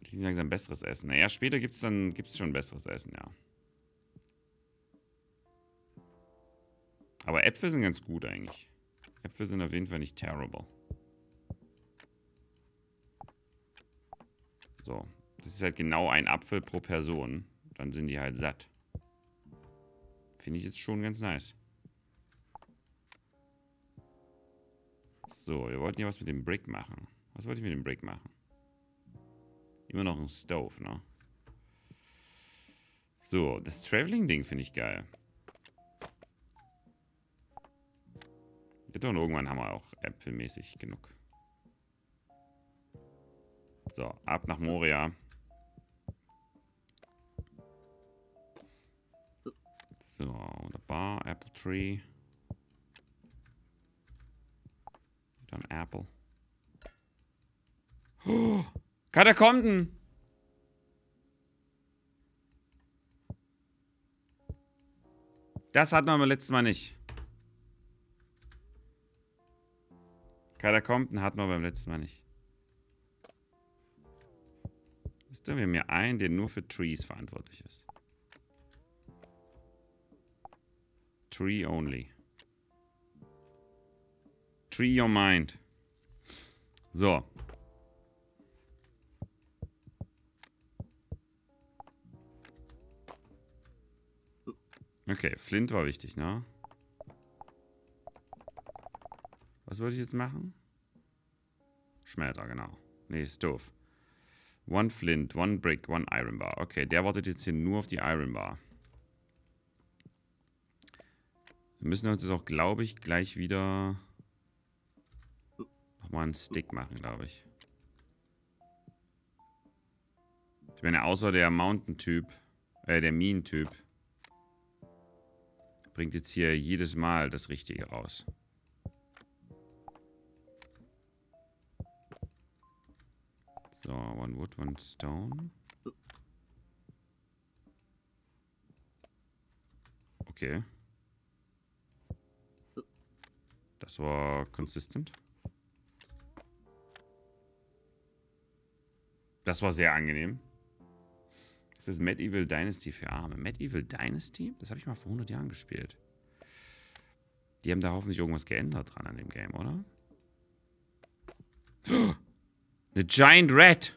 Die sind langsam besseres Essen. Naja, später gibt es dann gibt's schon besseres Essen, ja. Aber Äpfel sind ganz gut eigentlich. Äpfel sind auf jeden Fall nicht terrible. So. Das ist halt genau ein Apfel pro Person. Dann sind die halt satt. Finde ich jetzt schon ganz nice. So, wir wollten ja was mit dem Brick machen. Was wollte ich mit dem Brick machen? Immer noch ein Stove, ne? So, das Traveling-Ding finde ich geil. Und irgendwann haben wir auch äpfelmäßig genug. So, ab nach Moria. So, wunderbar. Apple Tree. Apple. Oh, Katakomben! Das hatten wir beim letzten Mal nicht. Katakomben hatten wir beim letzten Mal nicht. Wisst ihr, wir hier einen, der nur für Trees verantwortlich ist. Tree only. Tree your mind. So. Okay, Flint war wichtig, ne? Was wollte ich jetzt machen? Schmelter, genau. Nee, ist doof. One Flint, one Brick, one Iron Bar. Okay, der wartet jetzt hier nur auf die Iron Bar. Wir müssen uns jetzt auch, glaube ich, gleich wieder nochmal einen Stick machen, glaube ich. Ich meine, außer der Mountain-Typ, äh, der Minen-Typ, bringt jetzt hier jedes Mal das Richtige raus. So, one wood, one stone. Okay. Das war consistent. Das war sehr angenehm. Das ist Medieval Dynasty für Arme. Medieval Dynasty? Das habe ich mal vor 100 Jahren gespielt. Die haben da hoffentlich irgendwas geändert dran an dem Game, oder? Oh, eine Giant Rat!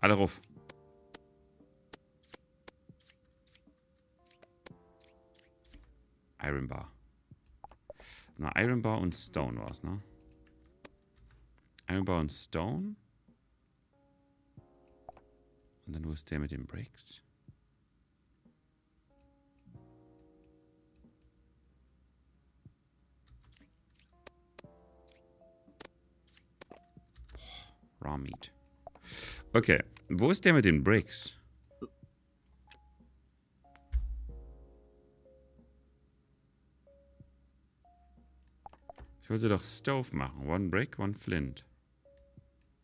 Alle ruf. Iron Bar. Na, Iron Bar und Stone war es, ne? Iron Bar und Stone. Und dann wo ist der mit den Bricks? Raw Meat. Okay, wo ist der mit den Bricks? Ich wollte doch Stove machen. One Brick, one Flint.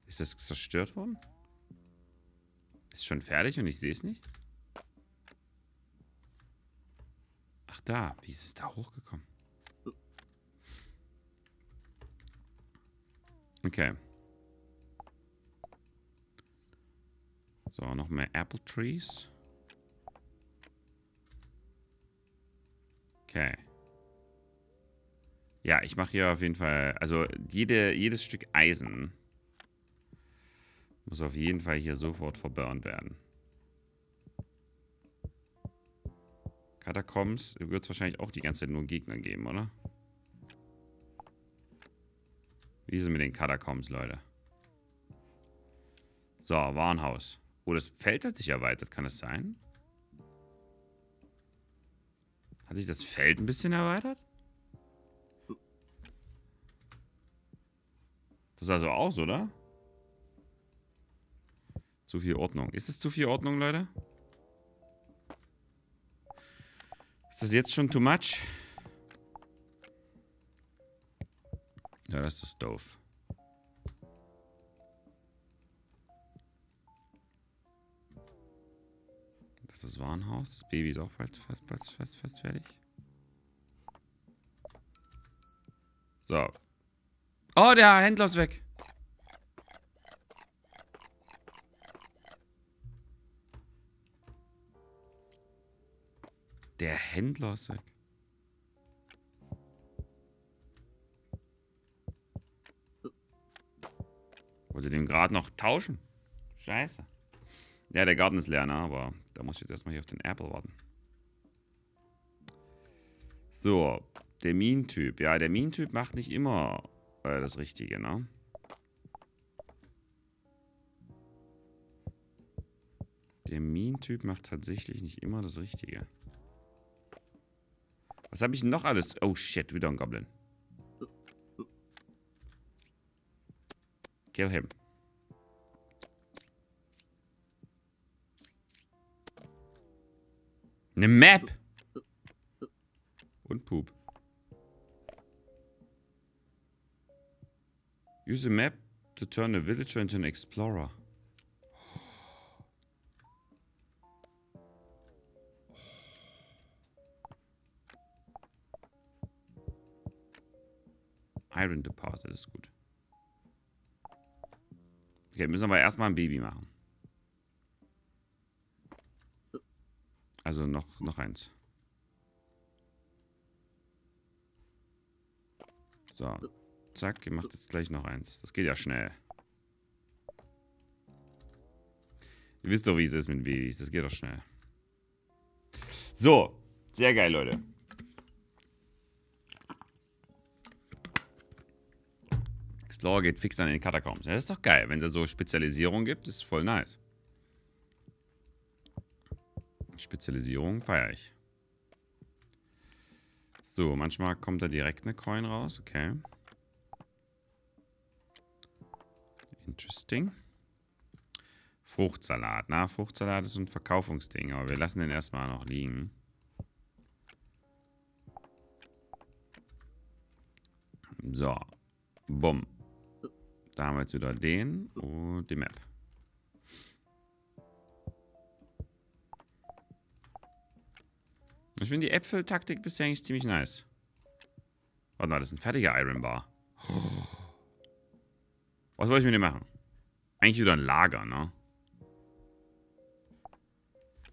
Ist das zerstört worden? Ist schon fertig und ich sehe es nicht? Ach da, wie ist es da hochgekommen? Okay. So, noch mehr Apple Trees. Okay. Ja, ich mache hier auf jeden Fall, also jede, jedes Stück Eisen muss auf jeden Fall hier sofort verburnt werden. Katakombs wird es wahrscheinlich auch die ganze Zeit nur Gegner geben, oder? Wie ist es mit den Katakombs, Leute? So, Warenhaus. Oh, das Feld hat sich erweitert, kann es sein? Hat sich das Feld ein bisschen erweitert? Das sah so aus, oder? Zu viel Ordnung. Ist es zu viel Ordnung, Leute? Ist das jetzt schon too much? Ja, das ist doof. Das ist das Warenhaus. Das Baby ist auch fast, fast, fast, fast, fast fertig. So. Oh, der Händler ist weg. Der Händler ist weg. Wollte den gerade noch tauschen. Scheiße. Ja, der Garten ist leer, ne? aber da muss ich jetzt erstmal hier auf den Apple warten. So, der Mean-Typ. Ja, der Mean-Typ macht nicht immer äh, das Richtige, ne? Der Mean-Typ macht tatsächlich nicht immer das Richtige. Was habe ich noch alles? Oh shit, wieder ein Goblin. Kill him. Eine Map. Und Poop. Use a map to turn a villager into an explorer. Iron Deposit ist gut. Okay, müssen wir erstmal ein Baby machen. Also noch, noch eins. So. Zack, ihr macht jetzt gleich noch eins. Das geht ja schnell. Ihr wisst doch, wie es ist mit Babys. Das geht doch schnell. So. Sehr geil, Leute. Explorer geht fix an den Katakombs. Das ist doch geil. Wenn es so Spezialisierung gibt, ist voll nice. Spezialisierung feiere ich. So, manchmal kommt da direkt eine Coin raus. Okay. Interesting. Fruchtsalat. Na, Fruchtsalat ist ein Verkaufungsding, aber wir lassen den erstmal noch liegen. So. Bumm. Da haben wir jetzt wieder den und die Map. Ich finde die Äpfeltaktik bisher eigentlich ziemlich nice. Warte mal, das ist ein fertiger Iron Bar. Was wollte ich mit dem machen? Eigentlich wieder ein Lager, ne?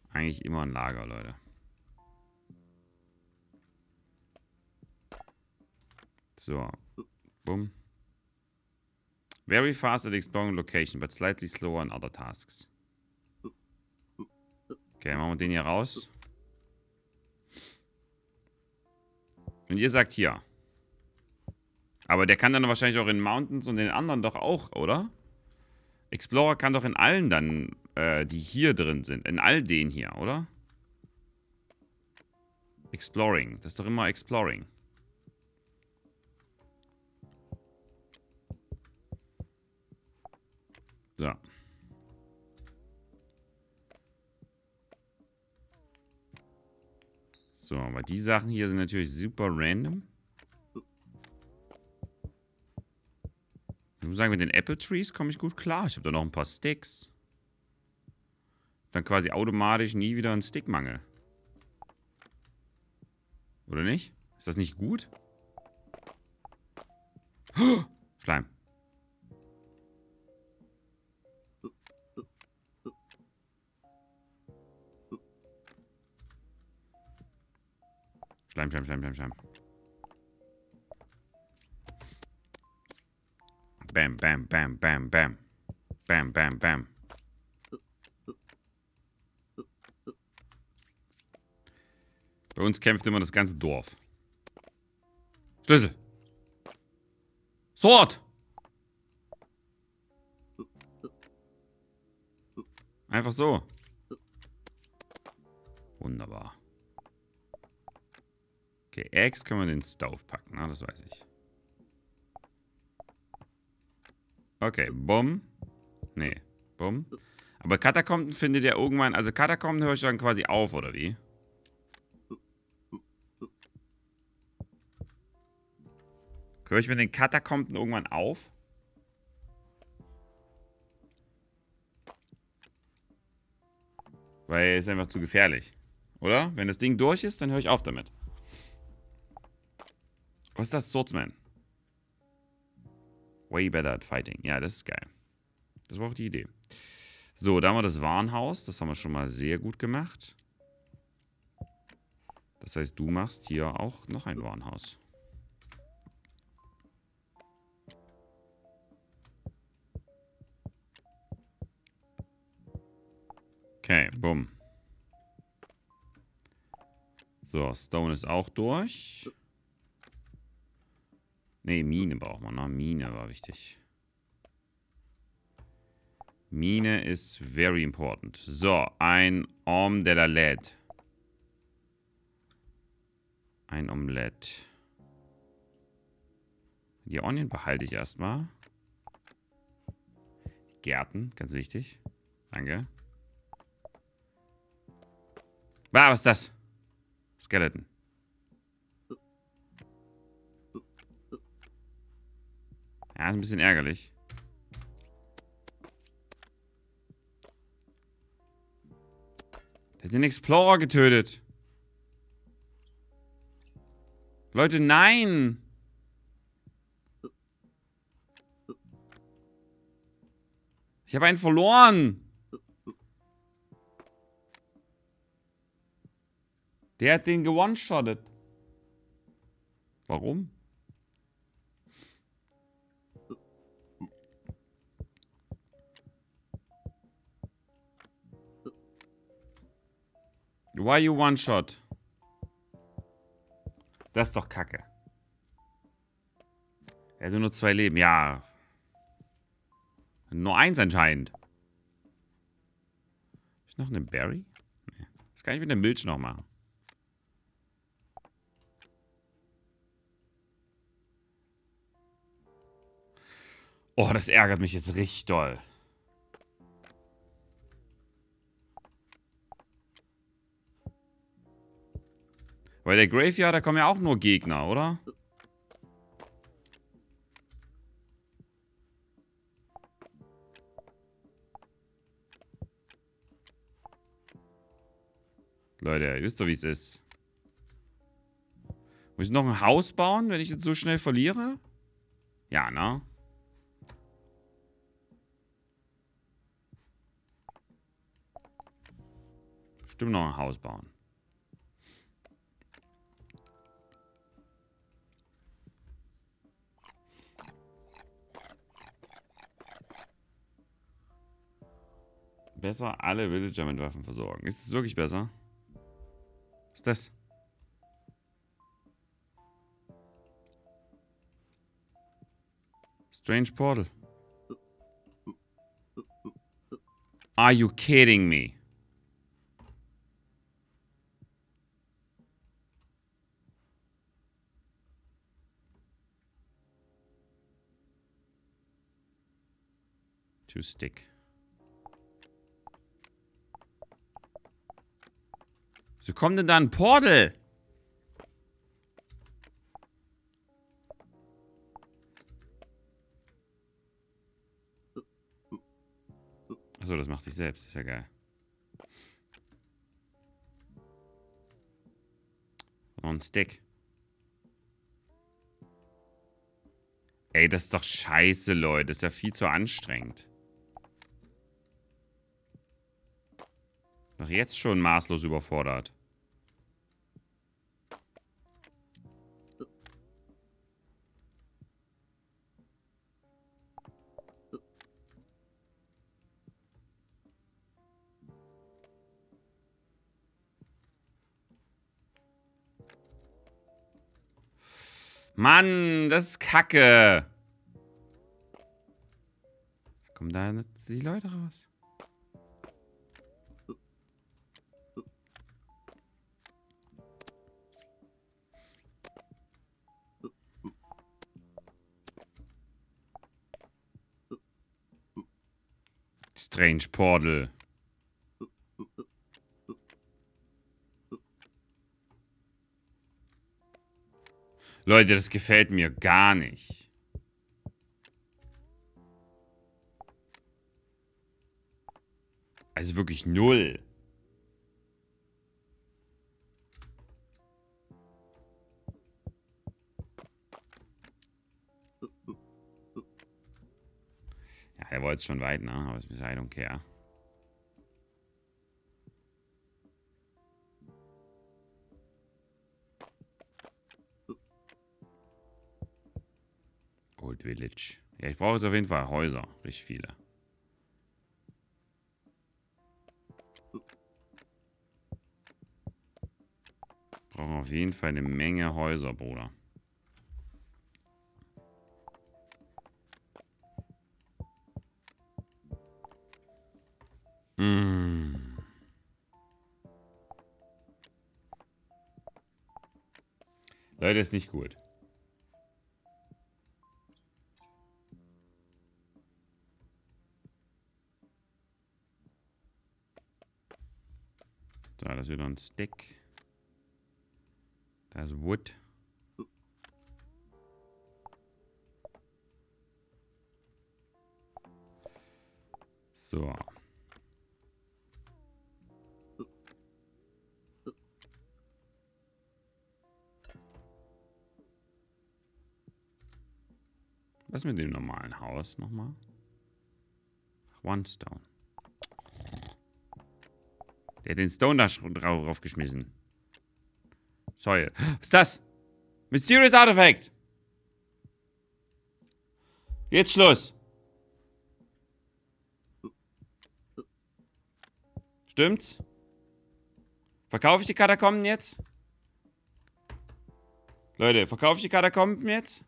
Eigentlich immer ein Lager, Leute. So. Bumm. Very fast at exploring location, but slightly slower in other tasks. Okay, machen wir den hier raus. Und ihr sagt hier. Aber der kann dann wahrscheinlich auch in Mountains und den anderen doch auch, oder? Explorer kann doch in allen dann, äh, die hier drin sind. In all denen hier, oder? Exploring. Das ist doch immer Exploring. So. So, aber die Sachen hier sind natürlich super random. Ich muss sagen, mit den Apple Trees komme ich gut klar. Ich habe da noch ein paar Sticks. Dann quasi automatisch nie wieder ein Stickmangel. Oder nicht? Ist das nicht gut? Schleim, Schleim, Schleim, Schleim, Schleim. Bam, bam, bam, bam, bam. Bam, bam, bam. Bei uns kämpft immer das ganze Dorf. Schlüssel. Sword. Einfach so. Wunderbar. Okay, Eggs können wir in den Stove packen, na, das weiß ich. Okay, bumm. Nee, bumm. Aber Katakomben findet ihr irgendwann, also Katakomben höre ich dann quasi auf, oder wie? Höre ich mit den Katakomben irgendwann auf? Weil es einfach zu gefährlich. Oder? Wenn das Ding durch ist, dann höre ich auf damit. Was ist das? Swordsman. Way better at fighting. Ja, das ist geil. Das war auch die Idee. So, da haben wir das Warenhaus. Das haben wir schon mal sehr gut gemacht. Das heißt, du machst hier auch noch ein Warenhaus. Okay, bumm. So, Stone ist auch durch. Ne, Mine braucht man noch. Mine war wichtig. Mine ist very important. So, ein Om de la LED. Ein Omelette. Die Onion behalte ich erstmal. Gärten, ganz wichtig. Danke. Ah, was ist das? Skeleton. Ja, ist ein bisschen ärgerlich. Der hat den Explorer getötet. Leute, nein! Ich habe einen verloren. Der hat den gewone-shottet. Warum? Why you one-shot? Das ist doch kacke. Er hat nur zwei Leben. Ja. Nur eins anscheinend. Hab ich noch eine Berry? Nee. Das kann ich mit der Milch noch machen. Oh, das ärgert mich jetzt richtig doll. Weil der Graveyard, da kommen ja auch nur Gegner, oder? Leute, ihr wisst doch, wie es ist. Muss ich noch ein Haus bauen, wenn ich jetzt so schnell verliere? Ja, ne? Stimmt noch ein Haus bauen. Besser alle Villager mit Waffen versorgen. Ist es wirklich besser? Was ist das? Strange Portal. Are you kidding me? To stick. Wieso kommt denn da ein Portal? Achso, das macht sich selbst. Ist ja geil. Und ein Stick. Ey, das ist doch scheiße, Leute. Das ist ja viel zu anstrengend. Doch jetzt schon maßlos überfordert. Mann, das ist kacke. Was kommen da die Leute raus? Strange Portal. Leute, das gefällt mir gar nicht. Also wirklich null. War jetzt schon weit, ne? Aber es ist I don't care. Old Village. Ja, ich brauche jetzt auf jeden Fall Häuser. Richtig viele. Brauchen auf jeden Fall eine Menge Häuser, Bruder. Ist nicht gut. So, das ist wieder ein Stick. Da ist Wood. So. Was mit dem normalen Haus nochmal? One Stone. Der hat den Stone da drauf geschmissen. Sorry. Was ist das? Mysterious Artifact. Jetzt Schluss. Stimmt's? Verkaufe ich die Katakomben jetzt? Leute, verkaufe ich die Katakomben jetzt?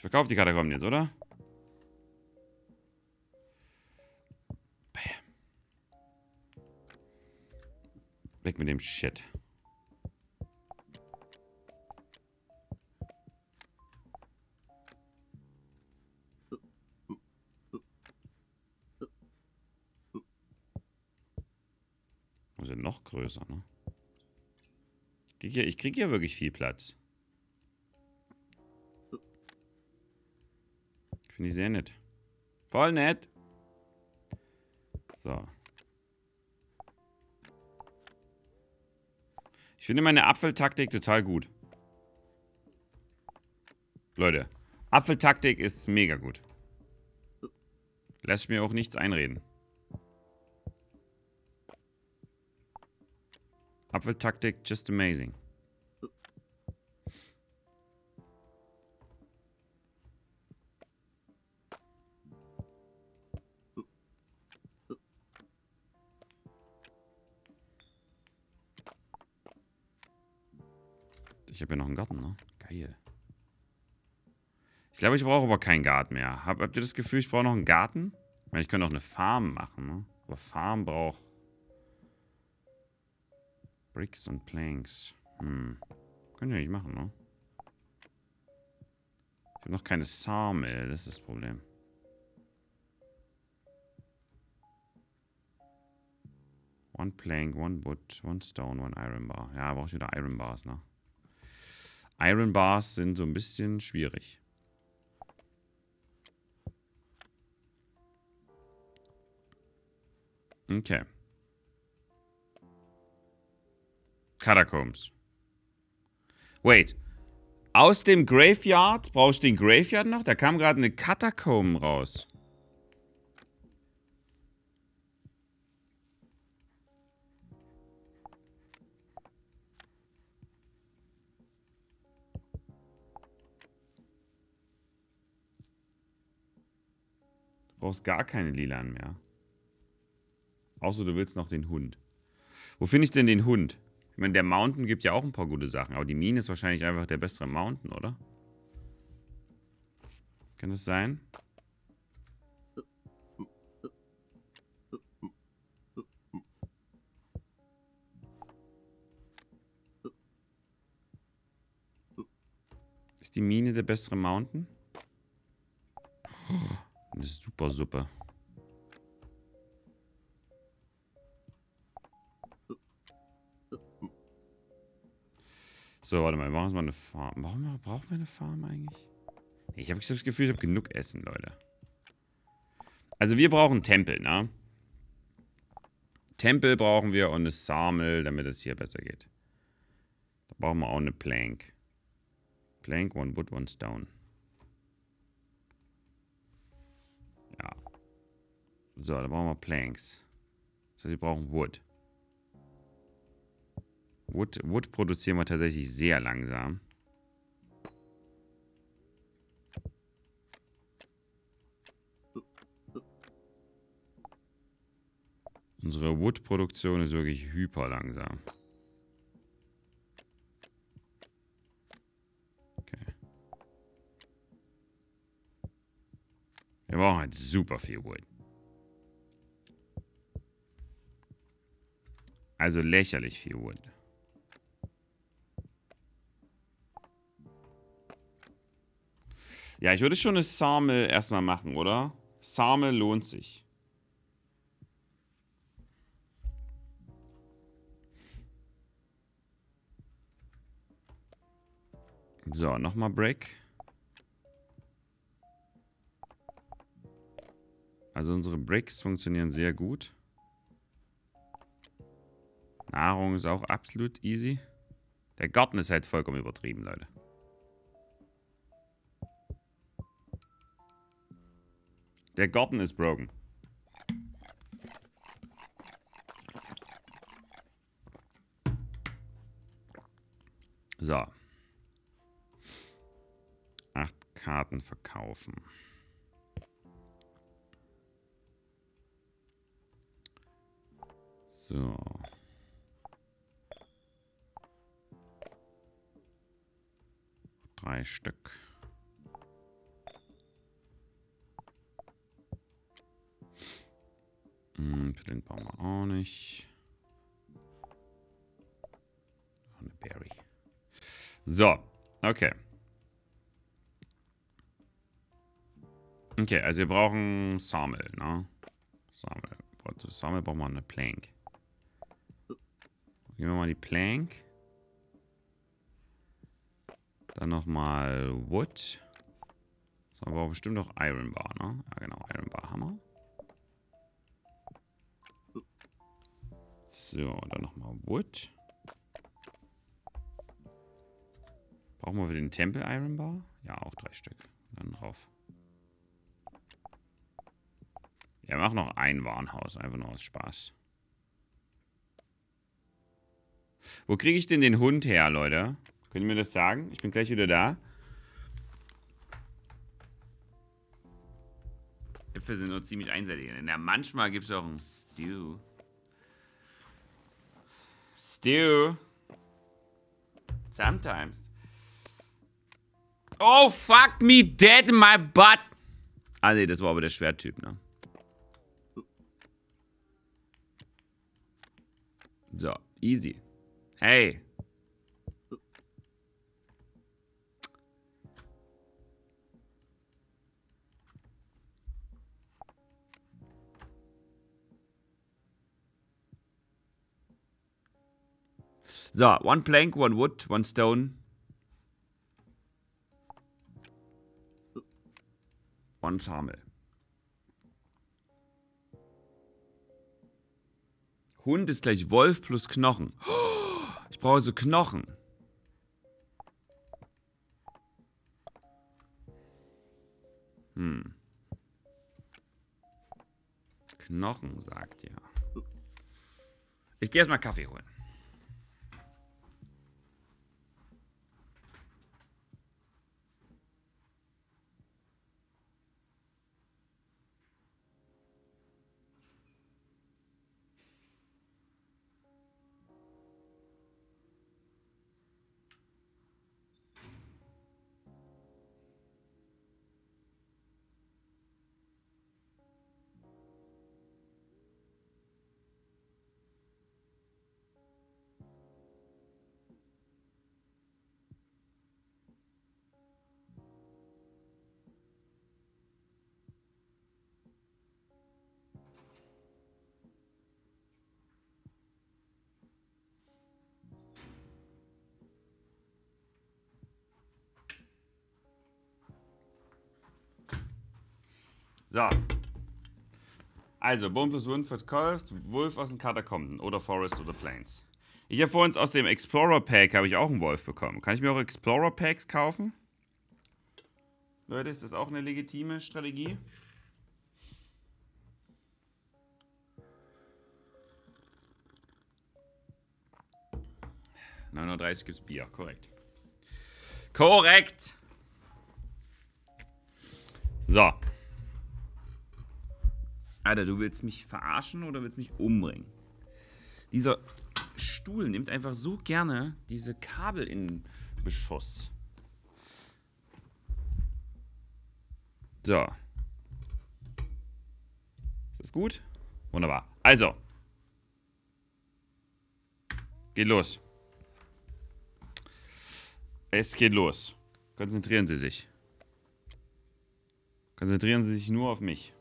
Ich verkaufe die Katakomben jetzt, oder? Bam. Weg mit dem Shit. Ja noch größer, ne? Ich krieg, hier, ich krieg hier wirklich viel Platz. Finde ich sehr nett. Voll nett. So. Ich finde meine Apfeltaktik total gut. Leute, Apfeltaktik ist mega gut. Lässt mir auch nichts einreden. Apfeltaktik just amazing. Ich habe ja noch einen Garten, ne? Geil. Ich glaube, ich brauche aber keinen Garten mehr. Hab, habt ihr das Gefühl, ich brauche noch einen Garten? Ich meine, ich könnte auch eine Farm machen, ne? Aber Farm braucht Bricks und Planks. Hm. Können wir nicht machen, ne? Ich habe noch keine Sawmill, das ist das Problem. One plank, one wood, one stone, one iron bar. Ja, brauche ich wieder Iron Bars, ne? Iron Bars sind so ein bisschen schwierig. Okay. Catacombs. Wait. Aus dem Graveyard, brauchst du den Graveyard noch? Da kam gerade eine Catacomb raus. Brauchst gar keine Lilan mehr. Außer du willst noch den Hund. Wo finde ich denn den Hund? Ich meine, der Mountain gibt ja auch ein paar gute Sachen, aber die Mine ist wahrscheinlich einfach der bessere Mountain, oder? Kann das sein? Ist die Mine der bessere Mountain? Super Suppe. So, warte mal, machen wir mal eine Farm. Warum brauchen wir eine Farm eigentlich? Ich habe das Gefühl, ich habe genug Essen, Leute. Also wir brauchen Tempel, ne? Tempel brauchen wir und eine Sawmill, damit es hier besser geht. Da brauchen wir auch eine Plank. Plank, one wood, one stone. So, da brauchen wir Planks. Das heißt, wir brauchen Wood. Wood, Wood produzieren wir tatsächlich sehr langsam. Unsere Wood-Produktion ist wirklich hyper langsam. Okay. Wir brauchen halt super viel Wood. Also lächerlich viel Wood. Ja, ich würde schon eine Sawmill erstmal machen, oder? Sawmill lohnt sich. So, nochmal Break. Also unsere Bricks funktionieren sehr gut. Nahrung ist auch absolut easy. Der Garten ist halt vollkommen übertrieben, Leute. Der Garten ist broken. So. Acht Karten verkaufen. So. Drei Stück. Hm, für den brauchen wir auch nicht. Eine Berry. So, okay. Okay, also wir brauchen Sawmill, ne? Sawmill. Sawmill brauchen wir eine Plank. Gehen wir mal die Plank. Dann nochmal Wood. So, aber bestimmt noch Iron Bar, ne? Ja, genau, Iron Bar Hammer. So, dann nochmal Wood. Brauchen wir für den Tempel Iron Bar? Ja, auch drei Stück. Dann drauf. Ja, mach noch ein Warenhaus, einfach nur aus Spaß. Wo kriege ich denn den Hund her, Leute? Könnt ihr mir das sagen? Ich bin gleich wieder da. Äpfel sind nur ziemlich einseitig. Ja, manchmal gibt es auch einen Stew. Stew. Sometimes. Oh, fuck me dead in my butt. Ah, nee, das war aber der Schwerttyp, ne? So, easy. Hey. So, one plank, one wood, one stone. One sawmill. Hund ist gleich Wolf plus Knochen. Ich brauche so Knochen. Hm. Knochen, sagt ja. Ich gehe erstmal Kaffee holen. So. Also, Bone plus Wolf verkauft, Wolf aus den Katakomben oder Forest oder Plains. Ich habe vorhin aus dem Explorer Pack habe ich auch einen Wolf bekommen. Kann ich mir auch Explorer Packs kaufen? Leute, ist das auch eine legitime Strategie? ...930 gibt's Bier, korrekt. Korrekt! So. Alter, du willst mich verarschen oder willst mich umbringen? Dieser Stuhl nimmt einfach so gerne diese Kabel in Beschuss. So. Ist das gut? Wunderbar. Also. Geht los. Es geht los. Konzentrieren Sie sich. Konzentrieren Sie sich nur auf mich.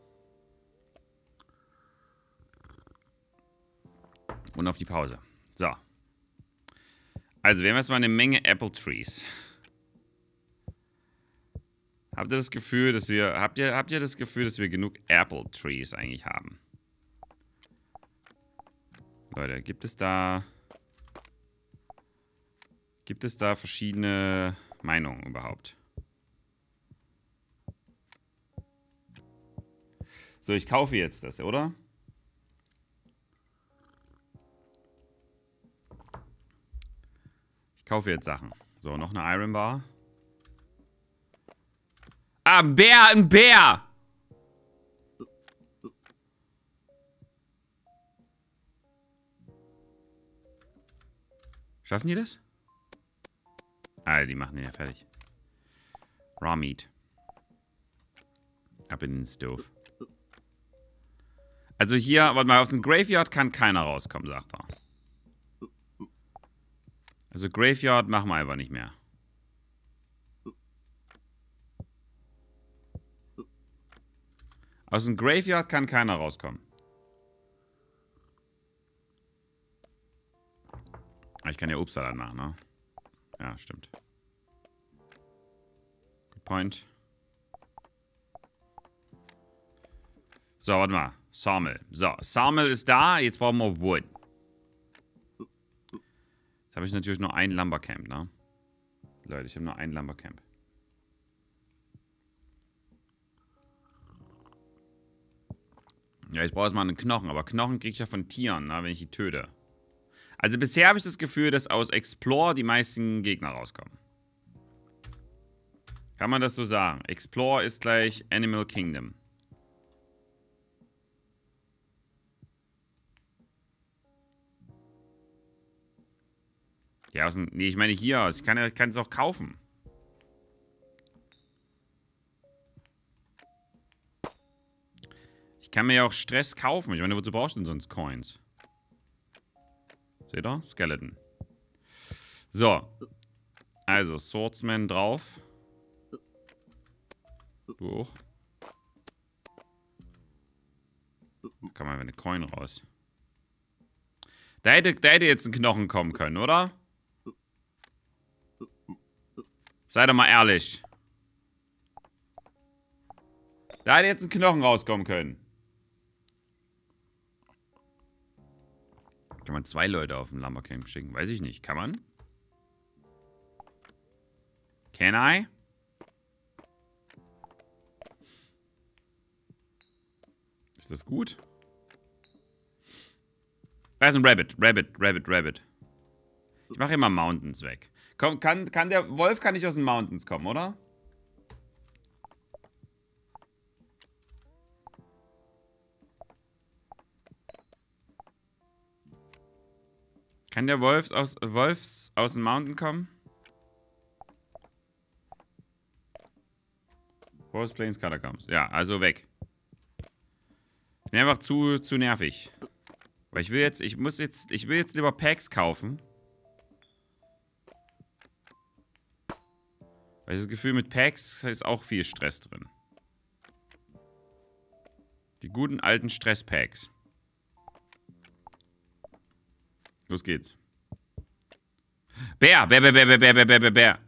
Und auf die Pause. So. Also, wir haben jetzt mal eine Menge Apple Trees. Habt ihr das Gefühl, dass wir. Habt ihr, habt ihr das Gefühl, dass wir genug Apple Trees eigentlich haben? Leute, gibt es da. Gibt es da verschiedene Meinungen überhaupt? So, ich kaufe jetzt das, oder? Kaufe jetzt Sachen. So, noch eine Iron Bar. Ah, ein Bär, ein Bär! Schaffen die das? Ah, die machen den ja fertig. Raw Meat. Ab in den Stove. Also hier, warte mal, aus dem Graveyard kann keiner rauskommen, sagt er. Also Graveyard machen wir einfach nicht mehr. Aus dem Graveyard kann keiner rauskommen. Ich kann ja Obstsalat machen, ne? Ja, stimmt. Good point. So, warte mal. Sawmill. So, Sawmill ist da. Jetzt brauchen wir Wood. Habe ich natürlich nur ein Lumbercamp, ne? Leute, ich habe nur ein Lumbercamp. Ja, ich brauche jetzt mal einen Knochen, aber Knochen kriege ich ja von Tieren, ne, wenn ich die töte. Also bisher habe ich das Gefühl, dass aus Explore die meisten Gegner rauskommen. Kann man das so sagen? Explore ist gleich Animal Kingdom. Ja, aus dem, nee, ich meine hier, ich kann es auch kaufen. Ich kann mir ja auch Stress kaufen. Ich meine, wozu brauchst du denn sonst Coins? Seht ihr? Skeleton. So. Also, Swordsman drauf. Du auch. Kann man eine Coin raus. Da hätte, da hätte jetzt ein Knochen kommen können, oder? Sei doch mal ehrlich. Da hätte jetzt ein Knochen rauskommen können. Kann man zwei Leute auf dem Lumbercamp schicken? Weiß ich nicht. Kann man? Can I? Ist das gut? Da ist ein Rabbit. Rabbit, Rabbit, Rabbit. Ich mache immer Mountains weg. Komm, kann, kann der Wolf kann nicht aus den Mountains kommen, oder? Kann der Wolf aus, Wolfs aus dem Mountain kommen? Wolfs Plains Catacombs. Ja, also weg. Ist mir einfach zu, zu nervig. Weil ich will jetzt, ich muss jetzt, ich will jetzt lieber Packs kaufen. Weil ich das Gefühl, mit Packs ist auch viel Stress drin. Die guten alten Stress-Packs. Los geht's. Bär, Bär, Bär, Bär, Bär, Bär, Bär, Bär, Bär.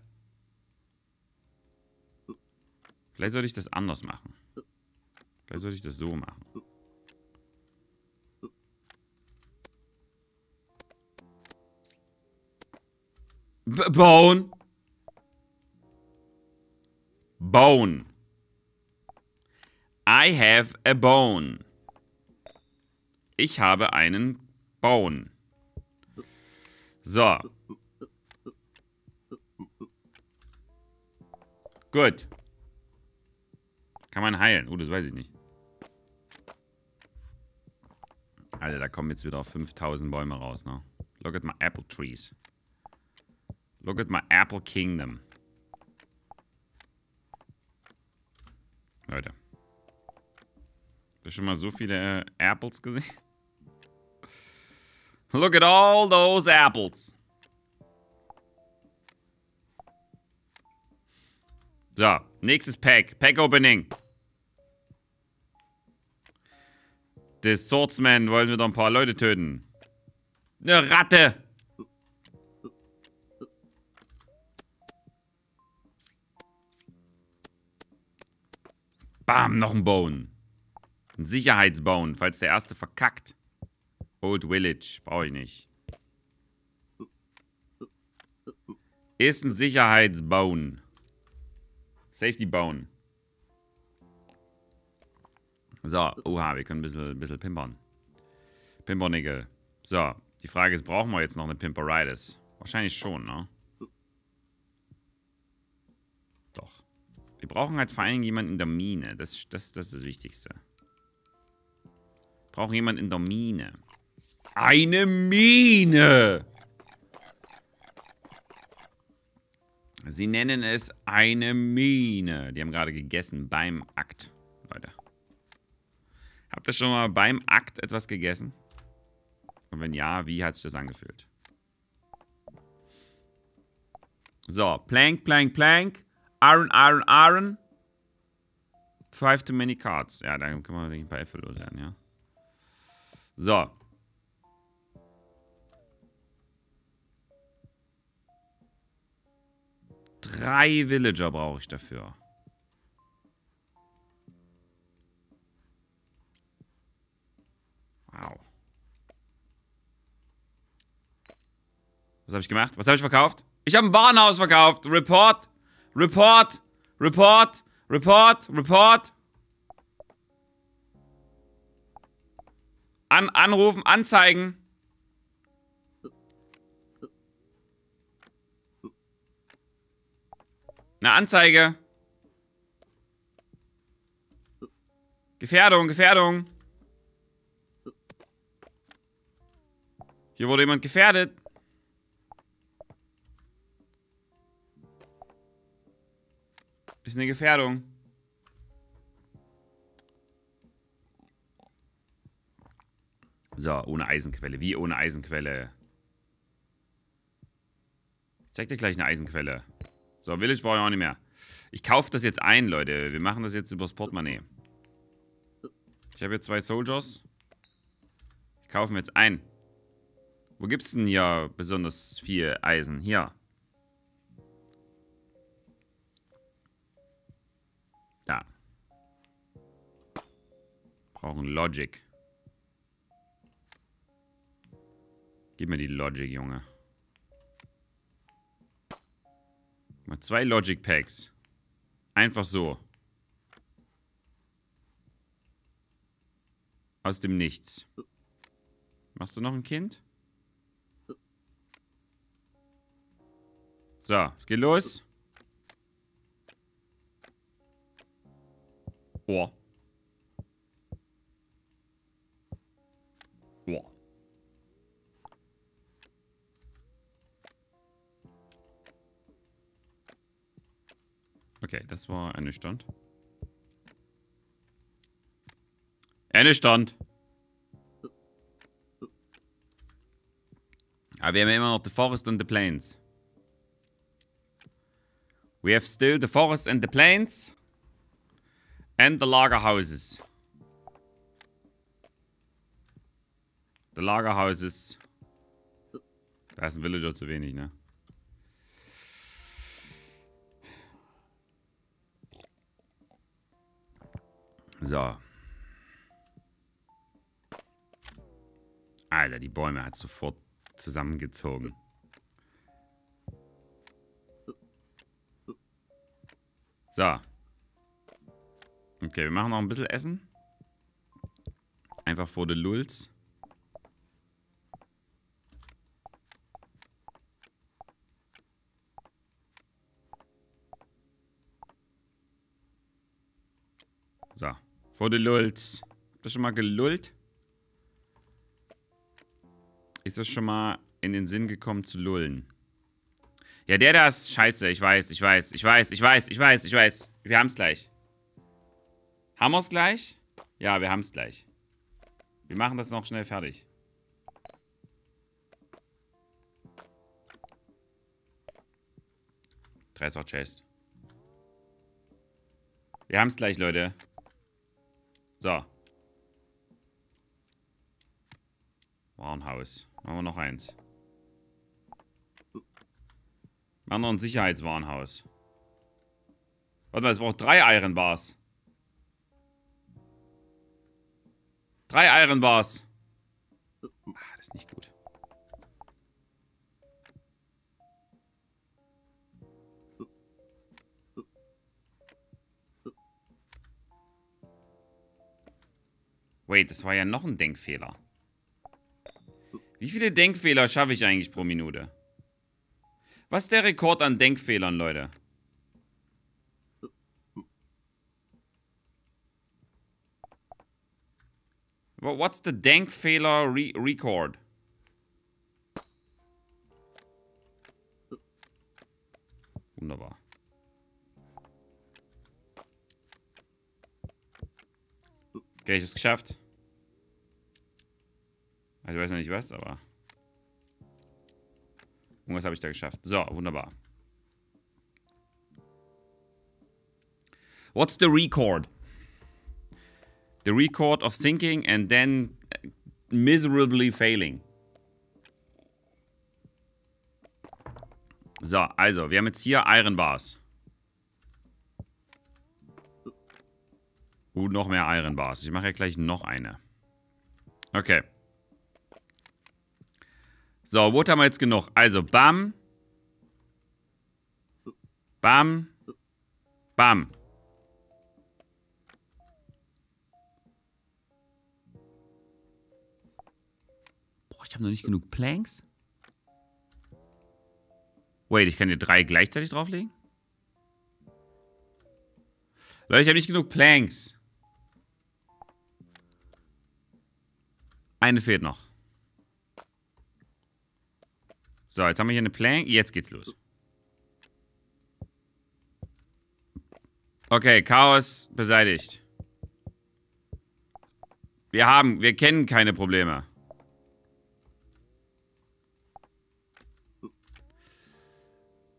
Vielleicht sollte ich das anders machen. Vielleicht sollte ich das so machen. B Bone. Bone. I have a bone. Ich habe einen Bone. So. Gut. Kann man heilen? Oh, das weiß ich nicht. Alter, da kommen jetzt wieder 5000 Bäume raus, ne? Look at my apple trees. Look at my apple kingdom. Leute. Habt ihr schon mal so viele äh, Apples gesehen? *laughs* Look at all those apples. So, nächstes Pack. Pack Opening. Des Swordsman wollen wir doch ein paar Leute töten. Eine Ratte. Bam, noch ein Bone. Ein Sicherheitsbone, falls der erste verkackt. Old Village, brauche ich nicht. Ist ein Sicherheitsbone. Safety Bone. So, oha, wir können ein bisschen, bisschen pimpern. Pimpernickel. So, die Frage ist, brauchen wir jetzt noch eine Pimperitis? Wahrscheinlich schon, ne? Doch. Wir brauchen halt vor allem jemanden in der Mine. Das, das, das ist das Wichtigste. Brauchen jemanden in der Mine. Eine Mine! Sie nennen es eine Mine. Die haben gerade gegessen beim Akt, Leute. Habt ihr schon mal beim Akt etwas gegessen? Und wenn ja, wie hat sich das angefühlt? So, Plank, Plank, Plank. Iron, Iron, Iron. Five too many cards. Ja, dann können wir ein paar Äpfel loswerden, ja. So. Drei Villager brauche ich dafür. Wow. Was habe ich gemacht? Was habe ich verkauft? Ich habe ein Warenhaus verkauft. Report. Report. Report. Report. Report. An anrufen, anzeigen. Eine Anzeige. Gefährdung, Gefährdung. Hier wurde jemand gefährdet. Ist eine Gefährdung. So, ohne Eisenquelle. Wie ohne Eisenquelle? Ich zeig dir gleich eine Eisenquelle. So, Village brauche ich auch nicht mehr. Ich kaufe das jetzt ein, Leute. Wir machen das jetzt übers Portemonnaie. Ich habe hier zwei Soldiers. Ich kaufe mir jetzt ein. Wo gibt es denn hier besonders viel Eisen? Hier. Brauchen Logic. Gib mir die Logic, Junge. Mal zwei Logic Packs. Einfach so. Aus dem Nichts. Machst du noch ein Kind? So, es geht los. Oh. Okay, das war ernüchternd. Ernüchternd. Aber wir haben immer noch The Forest und The Plains. We have still the forest and the plains. And the Lagerhouses. The Lagerhouses. Da ist ein Villager zu wenig, ne? So. Alter, die Bäume hat sofort zusammengezogen. So. Okay, wir machen noch ein bisschen Essen. Einfach vor den Lulz. Den Lulz. Habt ihr schon mal gelullt? Ist das schon mal in den Sinn gekommen zu lullen? Ja, der da ist scheiße. Ich weiß, ich weiß, ich weiß, ich weiß, ich weiß, ich weiß. Wir haben es gleich. Haben wir es gleich? Ja, wir haben es gleich. Wir machen das noch schnell fertig. Treasure Chest. Wir haben es gleich, Leute. So. Warenhaus. Machen wir noch eins. Machen noch ein Sicherheitswarenhaus. Warte mal, es braucht drei Iron Bars. Drei Iron Bars. Ah, das ist nicht gut. Wait, das war ja noch ein Denkfehler. Wie viele Denkfehler schaffe ich eigentlich pro Minute? Was ist der Rekord an Denkfehlern, Leute? What's the Denkfehler re record? Wunderbar. Okay, ich hab's geschafft. Also ich weiß noch nicht was, aber... Irgendwas habe ich da geschafft. So, wunderbar. What's the record? The record of thinking and then miserably failing. So, also, wir haben jetzt hier Iron Bars. Und noch mehr Iron Bars. Ich mache ja gleich noch eine. Okay. So, Wood haben wir jetzt genug. Also, bam. Bam. Bam. Boah, ich habe noch nicht genug Planks. Wait, ich kann hier drei gleichzeitig drauflegen? Leute, ich habe nicht genug Planks. Eine fehlt noch. So, jetzt haben wir hier eine Plank. Jetzt geht's los. Okay, Chaos beseitigt. Wir haben, wir kennen keine Probleme.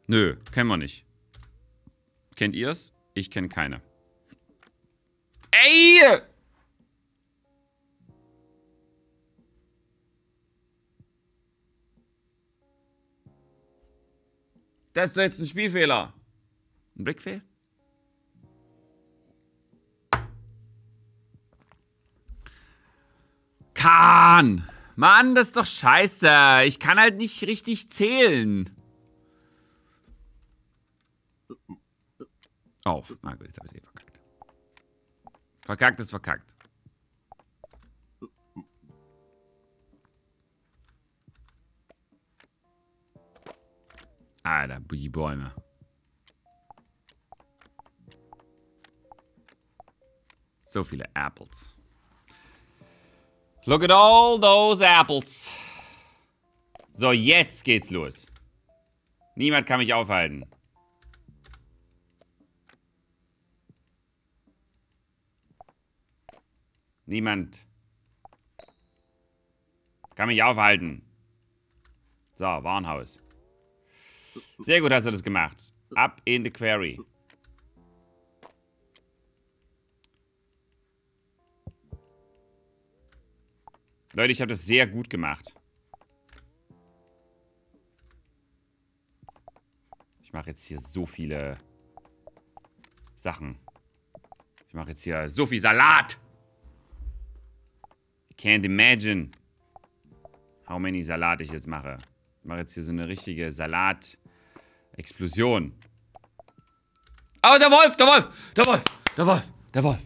Nö, kennen wir nicht. Kennt ihr's? Ich kenne keine. Ey! Das ist jetzt ein Spielfehler. Ein Blickfehl? Kahn! Mann, das ist doch scheiße. Ich kann halt nicht richtig zählen. Auf. Na gut, jetzt habe ich eh verkackt. Verkackt ist verkackt. Alter, die Bäume. So viele Apples. Look at all those apples. So, jetzt geht's los. Niemand kann mich aufhalten. Niemand kann mich aufhalten. So, Warenhaus. Sehr gut hast du das gemacht. Up in the quarry. Leute, ich habe das sehr gut gemacht. Ich mache jetzt hier so viele Sachen. Ich mache jetzt hier so viel Salat. You can't imagine, how many Salat ich jetzt mache. Ich mache jetzt hier so eine richtige Salat-Explosion. Oh, der Wolf, der Wolf, der Wolf, der Wolf, der Wolf.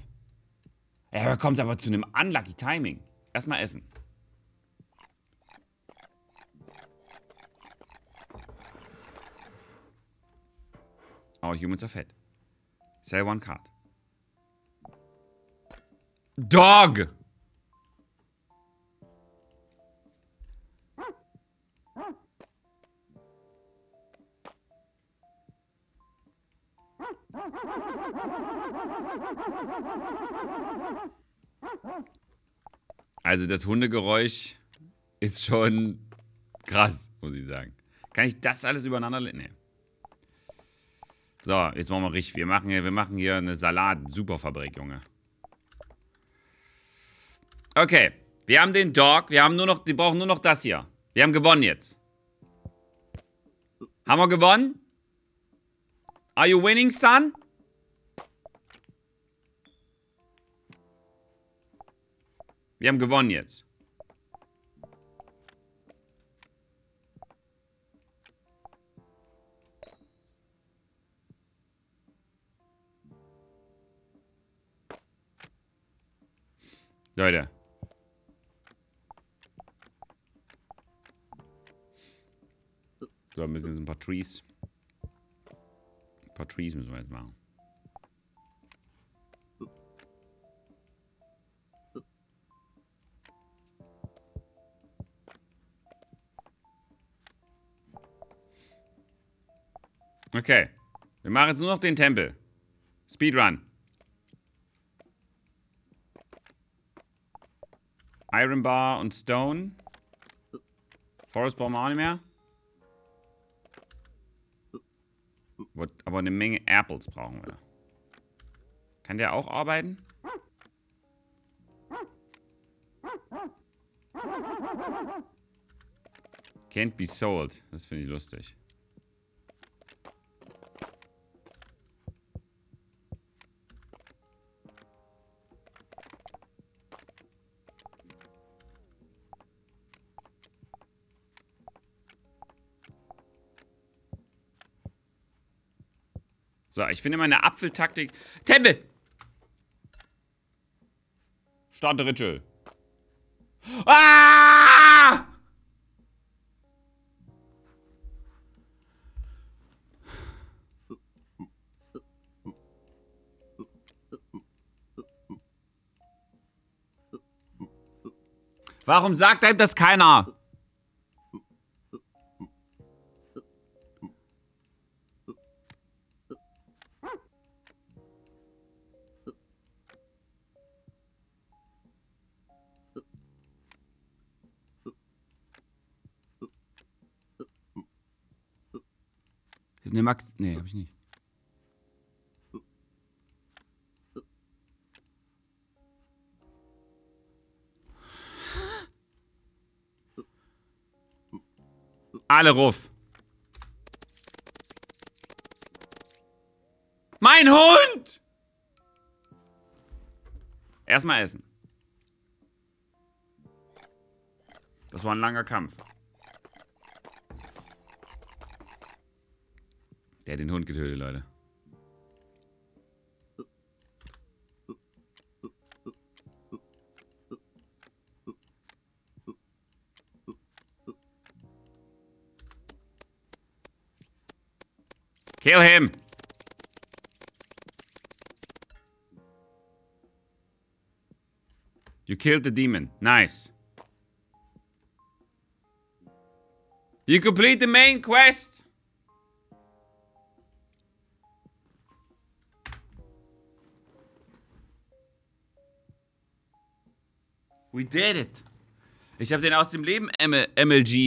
Er kommt aber zu einem unlucky Timing. Erstmal essen. All humans are fed. Sell one card. Dog! Also das Hundegeräusch ist schon krass, muss ich sagen. Kann ich das alles übereinander? Nee. So, jetzt machen wir richtig. Wir machen hier, wir machen hier eine Salat-Superfabrik, Junge. Okay. Wir haben den Dog. Wir haben nur noch, die brauchen nur noch das hier. Wir haben gewonnen jetzt. Haben wir gewonnen? Are you winning, son? Wir haben gewonnen jetzt. Leute. So, müssen jetzt ein paar Trees. Paar Trees müssen wir jetzt machen. Okay. Wir machen jetzt nur noch den Tempel. Speedrun. Iron Bar und Stone. Forest brauchen wir auch nicht mehr. Aber eine Menge Apples brauchen wir. Kann der auch arbeiten? Can't be sold. Das finde ich lustig. So, ich finde meine Apfeltaktik. Tempel! Starte Ritual. Ah! Warum sagt einem das keiner? Max. Nee, hab ich nicht. Alle Ruf. Mein Hund! Erstmal essen. Das war ein langer Kampf. Der den Hund getötet, Leute. Kill him! You killed the demon. Nice. You complete the main quest! We did it. Ich habe den aus dem Leben MLG